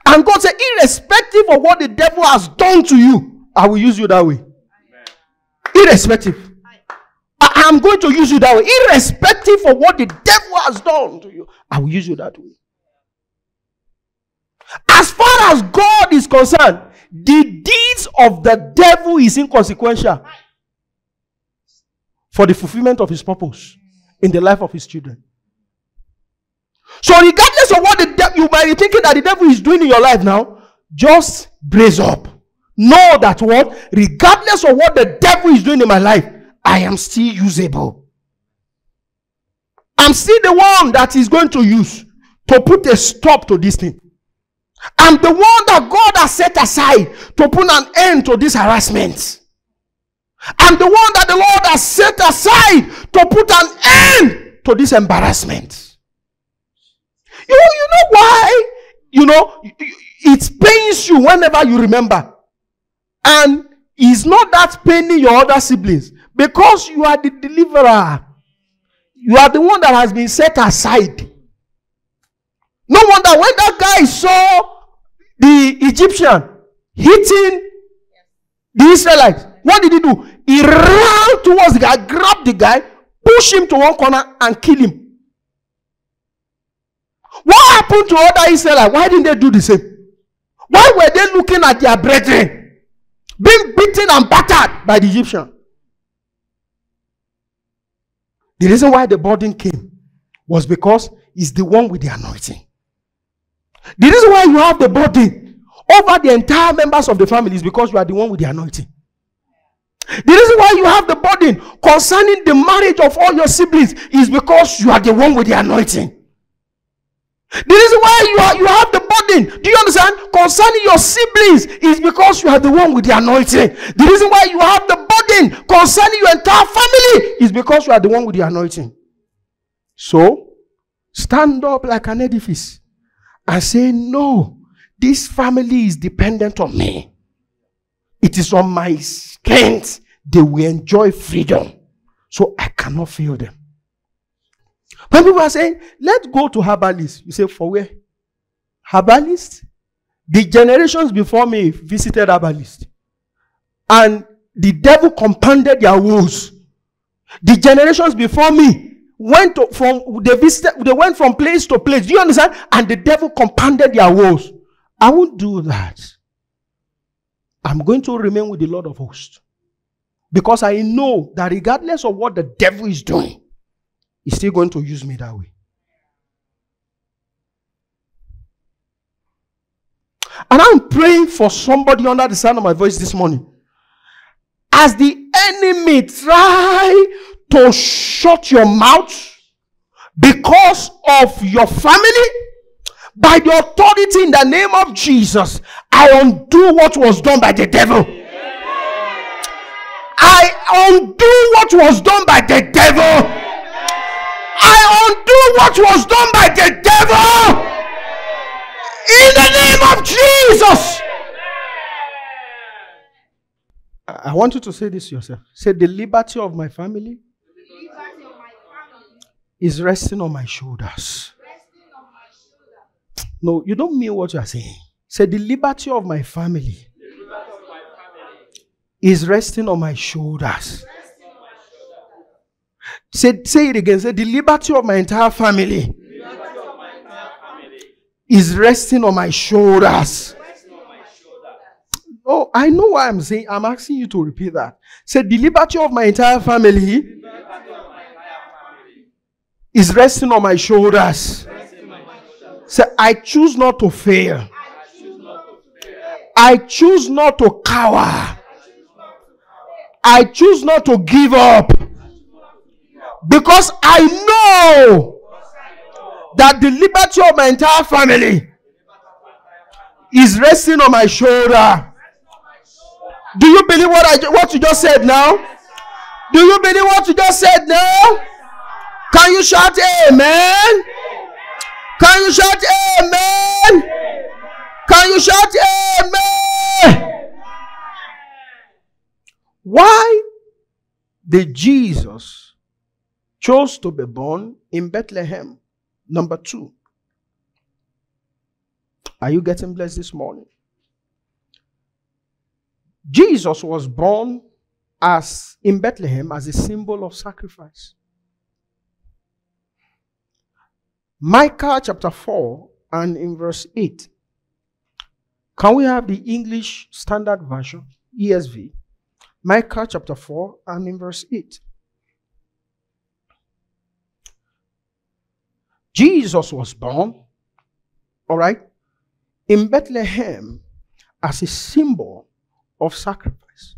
And God said, irrespective of what the devil has done to you, I will use you that way. Irrespective. I am going to use you that way. Irrespective of what the devil has done to you, I will use you that way. As far as God is concerned, the deeds of the devil is inconsequential for the fulfillment of his purpose in the life of his children. So, regardless of what the devil you might be thinking that the devil is doing in your life now, just brace up. Know that what, regardless of what the devil is doing in my life, I am still usable. I'm still the one that is going to use to put a stop to this thing. I'm the one that God has set aside to put an end to this harassment. I'm the one that the Lord has set aside to put an end to this embarrassment. You, you know why? You know, it pains you whenever you remember. And it's not that paining your other siblings because you are the deliverer. You are the one that has been set aside. No wonder when that guy saw the Egyptian hitting the Israelites, what did he do? He ran towards the guy, grabbed the guy, pushed him to one corner, and killed him. What happened to other Israelites? Why didn't they do the same? Why were they looking at their brethren being beaten and battered by the Egyptian? The reason why the burden came was because he's the one with the anointing. The reason why you have the burden over the entire members of the family is because you are the one with the anointing. The reason why you have the burden concerning the marriage of all your siblings is because you are the one with the anointing. The reason why you are you have the burden, do you understand? Concerning your siblings is because you are the one with the anointing. The reason why you have the burden concerning your entire family is because you are the one with the anointing. So, stand up like an edifice and say, No, this family is dependent on me. It is on my strength they will enjoy freedom. So I cannot fail them. When people are saying, let's go to herbalist, you say, for where? Herbalist? The generations before me visited herbalist. And the devil compounded their woes. The generations before me went to, from they visited, they went from place to place. Do you understand? And the devil compounded their woes. I won't do that. I'm going to remain with the Lord of hosts. Because I know that regardless of what the devil is doing, he's still going to use me that way. And I'm praying for somebody under the sound of my voice this morning. As the enemy try to shut your mouth because of your family, by the authority in the name of Jesus, I undo what was done by the devil. I undo what was done by the devil. I undo what was done by the devil. In the name of Jesus. I want you to say this yourself. Say, the liberty of my family is resting on my shoulders. No, you don't mean what you are saying. Say, the liberty of my family is resting on my shoulders. Say, say it again. Say, the liberty of my entire family is resting on my shoulders. Oh, I know why I'm saying. I'm asking you to repeat that. Say, the liberty of my entire family is resting on my shoulders. Say, I choose not to fail. I choose not to cower. I choose not to give up. Because I know that the liberty of my entire family is resting on my shoulder. Do you believe what I what you just said now? Do you believe what you just said now? Can you shout amen? Can you shout amen? Can you shout amen? Why did Jesus chose to be born in Bethlehem? Number two. Are you getting blessed this morning? Jesus was born as in Bethlehem as a symbol of sacrifice. Micah chapter 4 and in verse 8. Can we have the English Standard Version, ESV? Micah chapter 4 and in verse 8. Jesus was born, all right, in Bethlehem as a symbol of sacrifice.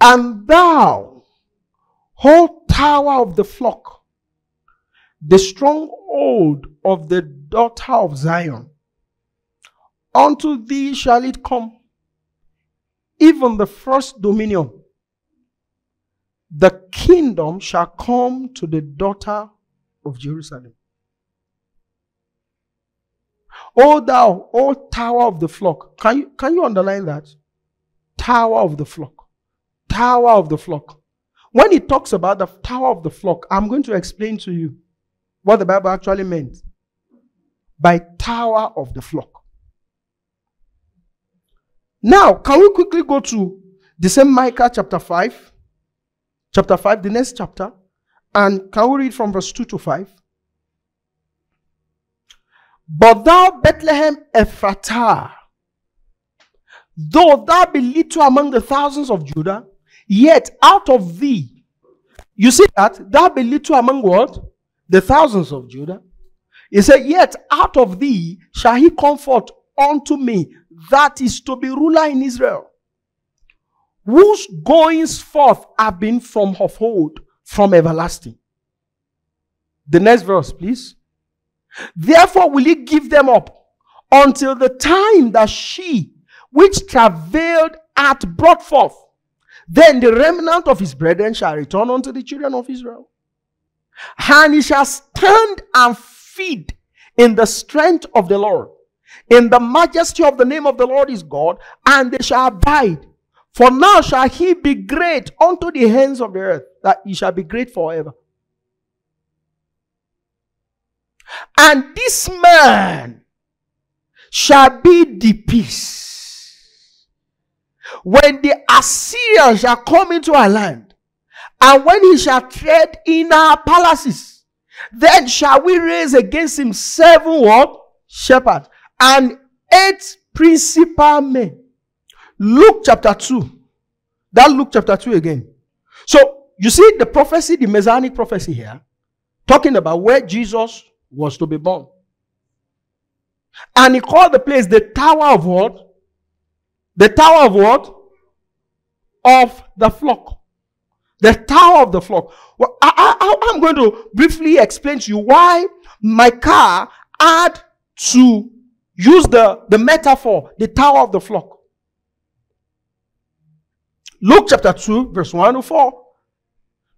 And thou, whole tower of the flock, the stronghold of the daughter of Zion, unto thee shall it come, even the first dominion. The kingdom shall come to the daughter of Jerusalem. O thou, O tower of the flock. Can you, can you underline that? Tower of the flock. Tower of the flock. When he talks about the tower of the flock, I'm going to explain to you what the Bible actually meant by tower of the flock. Now, can we quickly go to the same Micah chapter 5? Chapter 5, the next chapter. And can we read from verse 2 to 5? But thou, Bethlehem Ephratah, though thou be little among the thousands of Judah, yet out of thee, you see that? Thou be little among what? The thousands of Judah. He said, Yet out of thee shall he comfort unto me that is to be ruler in Israel, whose goings forth have been from of old, from everlasting. The next verse, please. Therefore will he give them up until the time that she which travailed hath brought forth. Then the remnant of his brethren shall return unto the children of Israel. And he shall stand and feed in the strength of the Lord, in the majesty of the name of the Lord is God, and they shall abide. For now shall he be great unto the hands of the earth, that he shall be great forever. And this man shall be the peace. When the Assyrians shall come into our land, and when he shall tread in our palaces, then shall we raise against him seven what? Shepherds and eight principal men. Luke chapter 2. That Luke chapter 2 again. So you see the prophecy, the messianic prophecy here, talking about where Jesus was to be born. And he called the place the Tower of what? The Tower of what? Of the flock. The Tower of the flock. Well, I, I, I'm going to briefly explain to you why Micah had to use the, the metaphor, the Tower of the flock. Luke chapter 2, verse 1 to 4.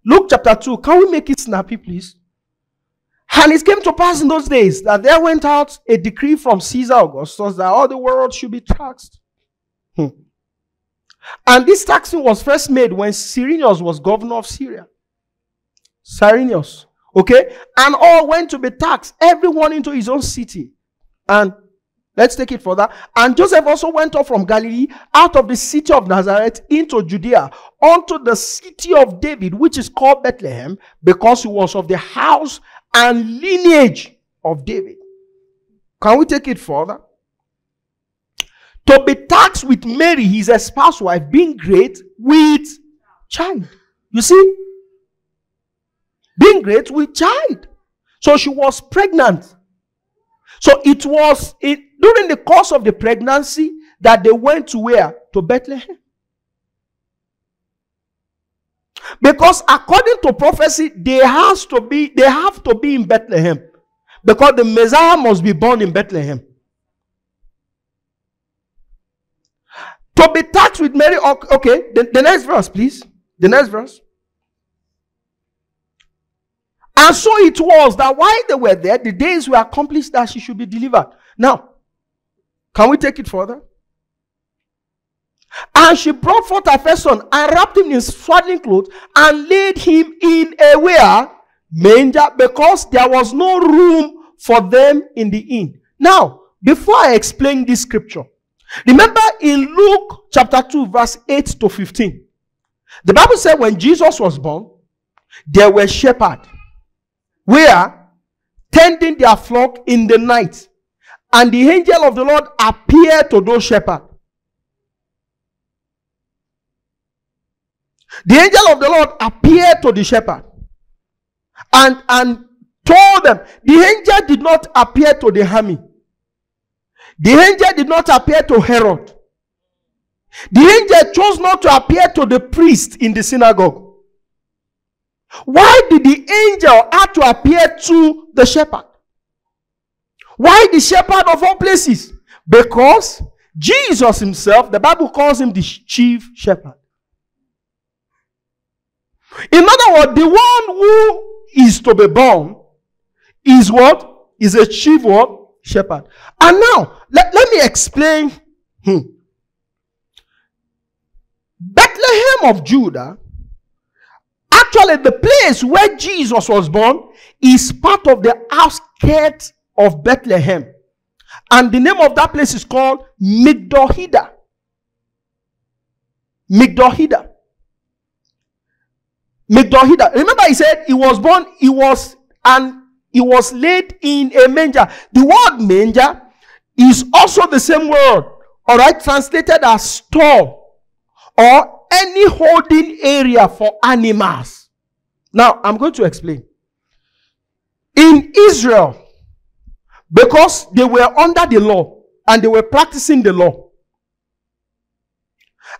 Luke chapter 2. Can we make it snappy, please? And it came to pass in those days that there went out a decree from Caesar Augustus that all the world should be taxed. And this taxing was first made when Cyrenius was governor of Syria. Cyrenius. Okay? And all went to be taxed, everyone into his own city. And let's take it further. And Joseph also went up from Galilee out of the city of Nazareth into Judea unto the city of David, which is called Bethlehem, because he was of the house and lineage of David. Can we take it further? To be taxed with Mary, his espoused wife, being great with child. You see? Being great with child. So she was pregnant. So it was it, during the course of the pregnancy that they went to where? To Bethlehem. Because according to prophecy, they has to be they have to be in Bethlehem. Because the Messiah must be born in Bethlehem. Taxed with Mary, okay, the, the next verse, please. The next verse. And so it was that while they were there, the days were accomplished that she should be delivered. Now, can we take it further? And she brought forth her first son and wrapped him in swaddling clothes and laid him in a where? Manger, because there was no room for them in the inn. Now, before I explain this scripture, remember in Luke chapter 2, verse 8 to 15, the Bible said when Jesus was born, there were shepherds where tending their flock in the night, and the angel of the Lord appeared to those shepherds The angel of the Lord appeared to the shepherd and, and told them, the angel did not appear to the army. The angel did not appear to Herod. The angel chose not to appear to the priest in the synagogue. Why did the angel have to appear to the shepherd? Why the shepherd of all places? Because Jesus himself, the Bible calls him the chief shepherd. In other words, the one who is to be born is what? Is a chief what? Shepherd. And now, let, let me explain. Hmm. Bethlehem of Judah, actually the place where Jesus was born, is part of the outskirts of Bethlehem. And the name of that place is called Migdal-eder. Migdal-eder. Migdal-eder. Remember, he said he was born, he was, and he was laid in a manger. The word manger is also the same word all right, translated as store or any holding area for animals. Now, I'm going to explain. In Israel, because they were under the law and they were practicing the law.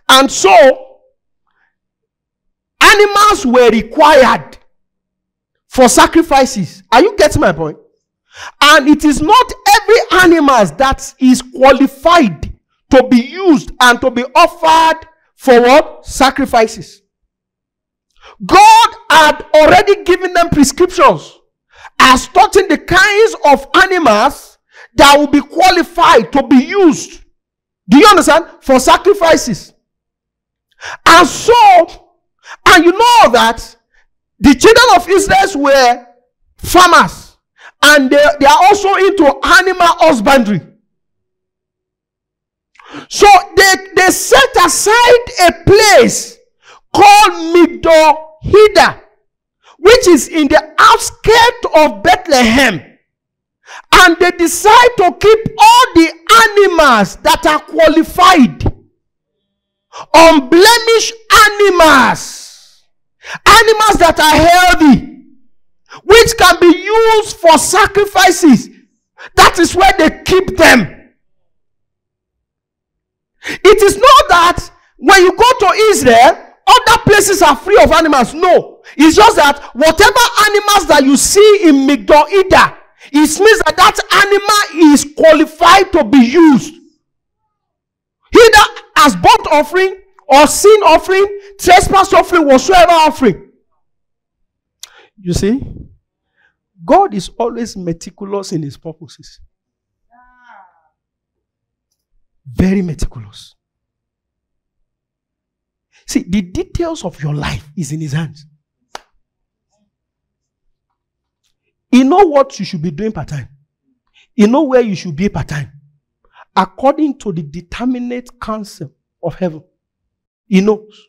And so, animals were required for sacrifices. Are you getting my point? And it is not every animal that is qualified to be used and to be offered for what? Sacrifices. God had already given them prescriptions as touching the kinds of animals that will be qualified to be used. Do you understand? For sacrifices. And so, and you know that the children of Israel were farmers and they, they are also into animal husbandry. So they, they set aside a place called Migdol which is in the outskirts of Bethlehem. And they decide to keep all the animals that are qualified, unblemished animals, animals that are healthy, which can be used for sacrifices. That is where they keep them. It is not that when you go to Israel, other places are free of animals. No. It's just that whatever animals that you see in Migdol Eder, it means that that animal is qualified to be used. Either as burnt offering or sin offering, trespass offering, whatsoever offering. You see, God is always meticulous in his purposes. Very meticulous. See, the details of your life is in his hands. He know what you should be doing part time. He know where you should be part time. According to the determinate counsel of heaven. He knows.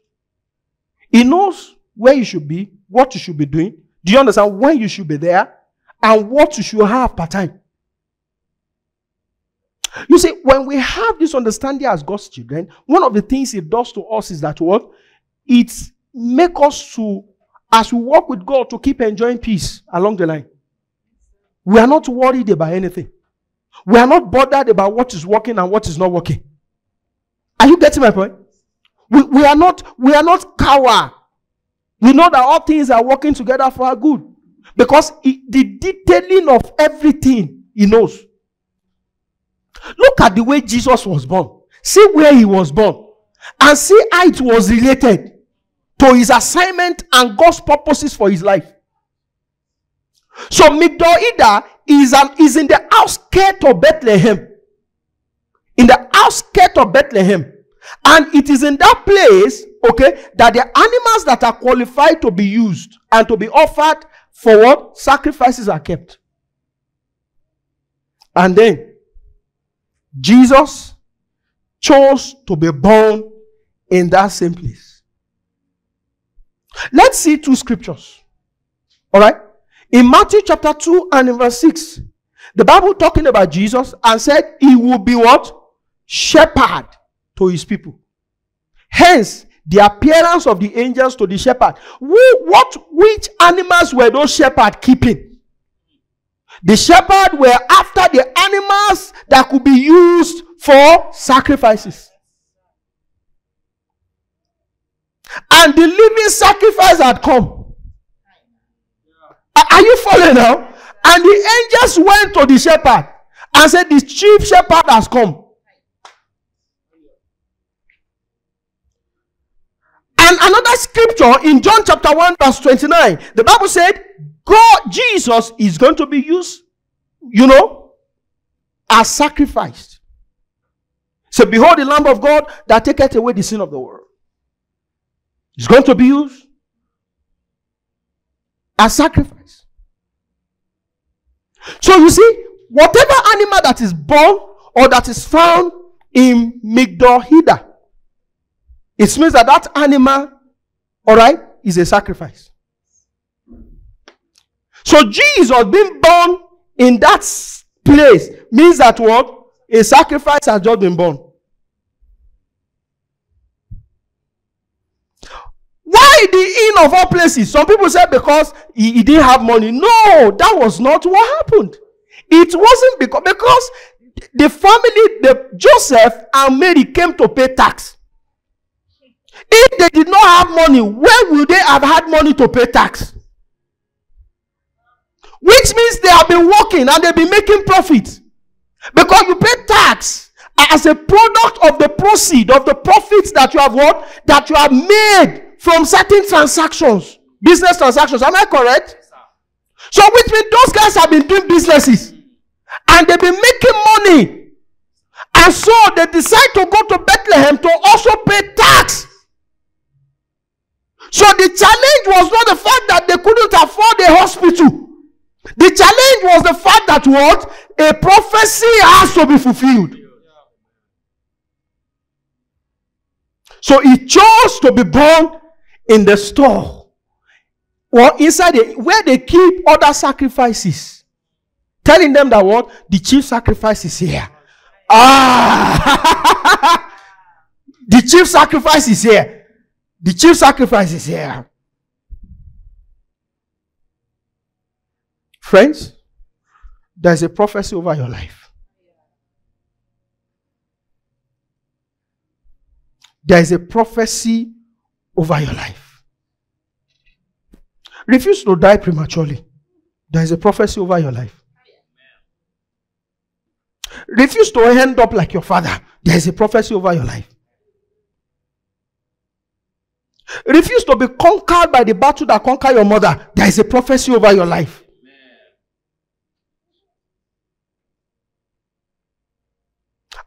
He knows where you should be, what you should be doing. Do you understand when you should be there and what you should have part time? You see, when we have this understanding as God's children, one of the things it does to us is that what? It make us to, as we walk with God, to keep enjoying peace along the line. We are not worried about anything. We are not bothered about what is working and what is not working. Are you getting my point? We, we are not we are not cower. We know that all things are working together for our good because it, the detailing of everything he knows. Look at the way Jesus was born. See where he was born. And see how it was related to his assignment and God's purposes for his life. So Migdol Eder is, an, is in the outskirts of Bethlehem. In the outskirts of Bethlehem. And it is in that place, okay, that the animals that are qualified to be used and to be offered for what? Sacrifices are kept. And then Jesus chose to be born in that same place. Let's see two scriptures. All right? In Matthew chapter 2 and in verse 6, the Bible talking about Jesus and said he will be what? Shepherd to his people. Hence, the appearance of the angels to the shepherd. Who, what, which animals were those shepherds keeping? The shepherd were after the animals that could be used for sacrifices. And the living sacrifice had come. Are you following now? And the angels went to the shepherd and said, The chief shepherd has come. And another scripture in John chapter 1, verse 29, the Bible said, God, Jesus is going to be used, you know, as sacrificed. So behold the Lamb of God that taketh away the sin of the world. It's going to be used as sacrifice. So you see, whatever animal that is born or that is found in Migdol Eder, it means that that animal, all right, is a sacrifice. So Jesus being born in that place means that what? A sacrifice has just been born. Why the inn of all places? Some people said because he, he didn't have money. No, that was not what happened. It wasn't because, because the family, the, Joseph and Mary came to pay tax. If they did not have money, where would they have had money to pay tax? Which means they have been working and they've been making profit. Because you pay tax as a product of the proceed of the profits that you have what? That you have made from certain transactions, business transactions. Am I correct? So, which means those guys have been doing businesses and they've been making money. And so they decide to go to Bethlehem to also pay tax. So the challenge was not the fact that they couldn't afford a hospital. The challenge was the fact that what? A prophecy has to be fulfilled. So he chose to be born in the store or inside the, where they keep other sacrifices. Telling them that what? The chief sacrifice is here. Ah! [LAUGHS] the chief sacrifice is here. The chief sacrifice is here. Friends, there's a prophecy over your life. There is a prophecy over your life. Refuse to die prematurely. There is a prophecy over your life. Refuse to end up like your father. There is a prophecy over your life. Refuse to be conquered by the battle that conquer your mother. There is a prophecy over your life.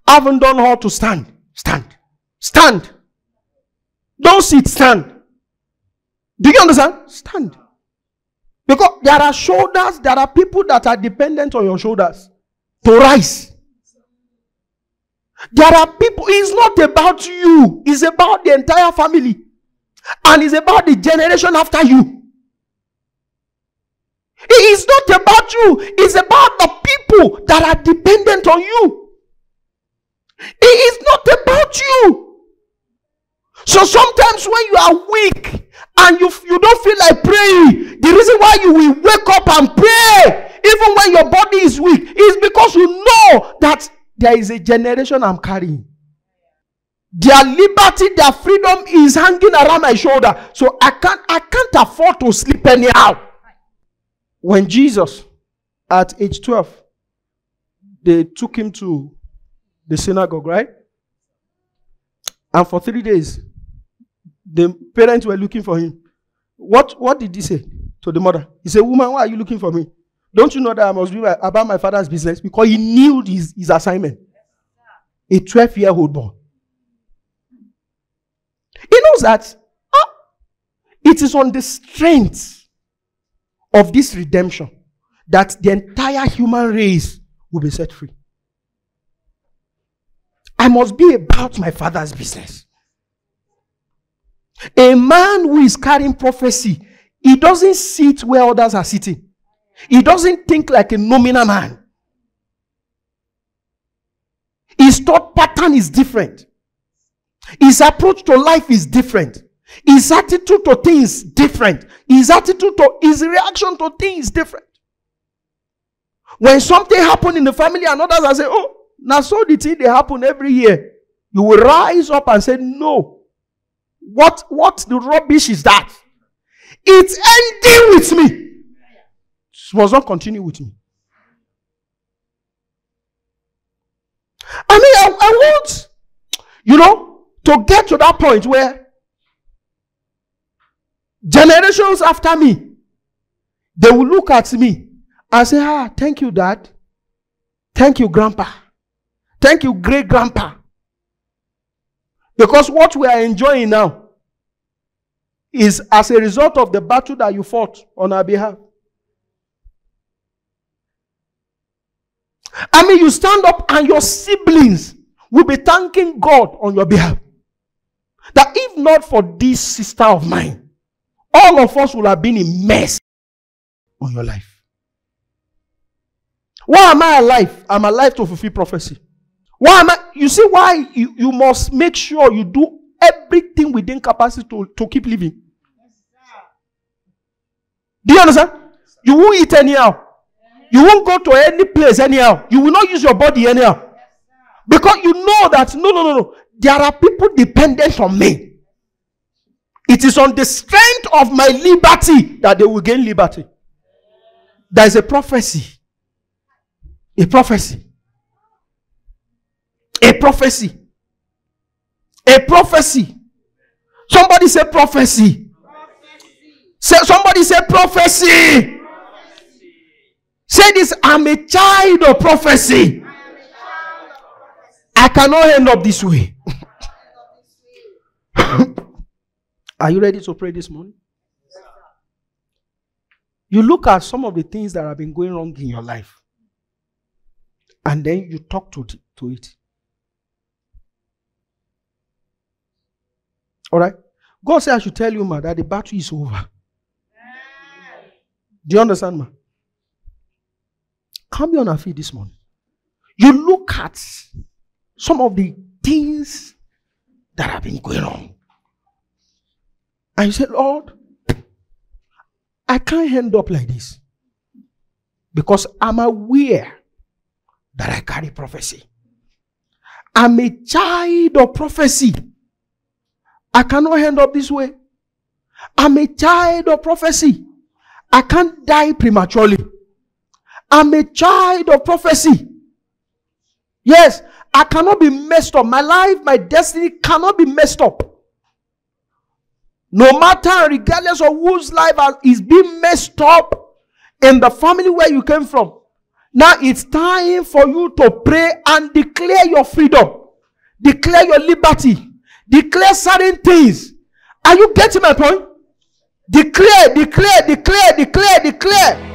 Haven't done all to stand. Stand. Stand. Don't sit, stand. Do you understand? Stand. Because there are shoulders, there are people that are dependent on your shoulders to rise. There are people, it's not about you, it's about the entire family. And it's about the generation after you. It is not about you, it's about the people that are dependent on you. It is not about you. So sometimes when you are weak and you, you don't feel like praying, the reason why you will wake up and pray, even when your body is weak, is because you know that there is a generation I'm carrying. Their liberty, their freedom is hanging around my shoulder. So I can't, I can't afford to sleep anyhow. When Jesus, at age 12, they took him to the synagogue, right? And for three days, the parents were looking for him. What, what did he say to the mother? He said, Woman, why are you looking for me? Don't you know that I must be about my father's business? Because he knew his, his assignment. A 12 year old boy. That ah, it is on the strength of this redemption that the entire human race will be set free. I must be about my father's business. A man who is carrying prophecy, he doesn't sit where others are sitting. He doesn't think like a nominal man. His thought pattern is different. His approach to life is different. His attitude to things different. His attitude to his reaction to things different. When something happened in the family and others are say, "Oh, now so the thing they happen every year," you will rise up and say, "No, what what the rubbish is that? It's ending with me. It must not continue with me." I mean, I, I want, you know, to get to that point where generations after me, they will look at me and say, Ah, thank you, dad. Thank you, grandpa. Thank you, great grandpa. Because what we are enjoying now is as a result of the battle that you fought on our behalf. I mean, you stand up and your siblings will be thanking God on your behalf. That if not for this sister of mine, all of us would have been in mess on your life. Why am I alive? I'm alive to fulfill prophecy. Why am I? You see why you, you must make sure you do everything within capacity to, to keep living. Do you understand? You won't eat anyhow. You won't go to any place anyhow. You will not use your body anyhow. Because you know that, no, no, no, no. There are people dependent on me. It is on the strength of my liberty that they will gain liberty. There is a prophecy. A prophecy. A prophecy. A prophecy. Somebody say prophecy. Say somebody say prophecy. Say this I'm a child of prophecy. I cannot end up this way. [LAUGHS] Are you ready to pray this morning? You look at some of the things that have been going wrong in your life, and then you talk to, to it. All right? God said, I should tell you, man, that the battle is over. Do you understand, man? Come be on our feet this morning. You look at some of the things that have been going on. And you say, Lord, I can't end up like this. Because I'm aware that I carry prophecy. I'm a child of prophecy. I cannot end up this way. I'm a child of prophecy. I can't die prematurely. I'm a child of prophecy. Yes, I cannot be messed up. My life, my destiny cannot be messed up. No matter, regardless of whose life is being messed up in the family where you came from. Now it's time for you to pray and declare your freedom, declare your liberty, declare certain things. Are you getting my point? Declare, declare, declare, declare, declare.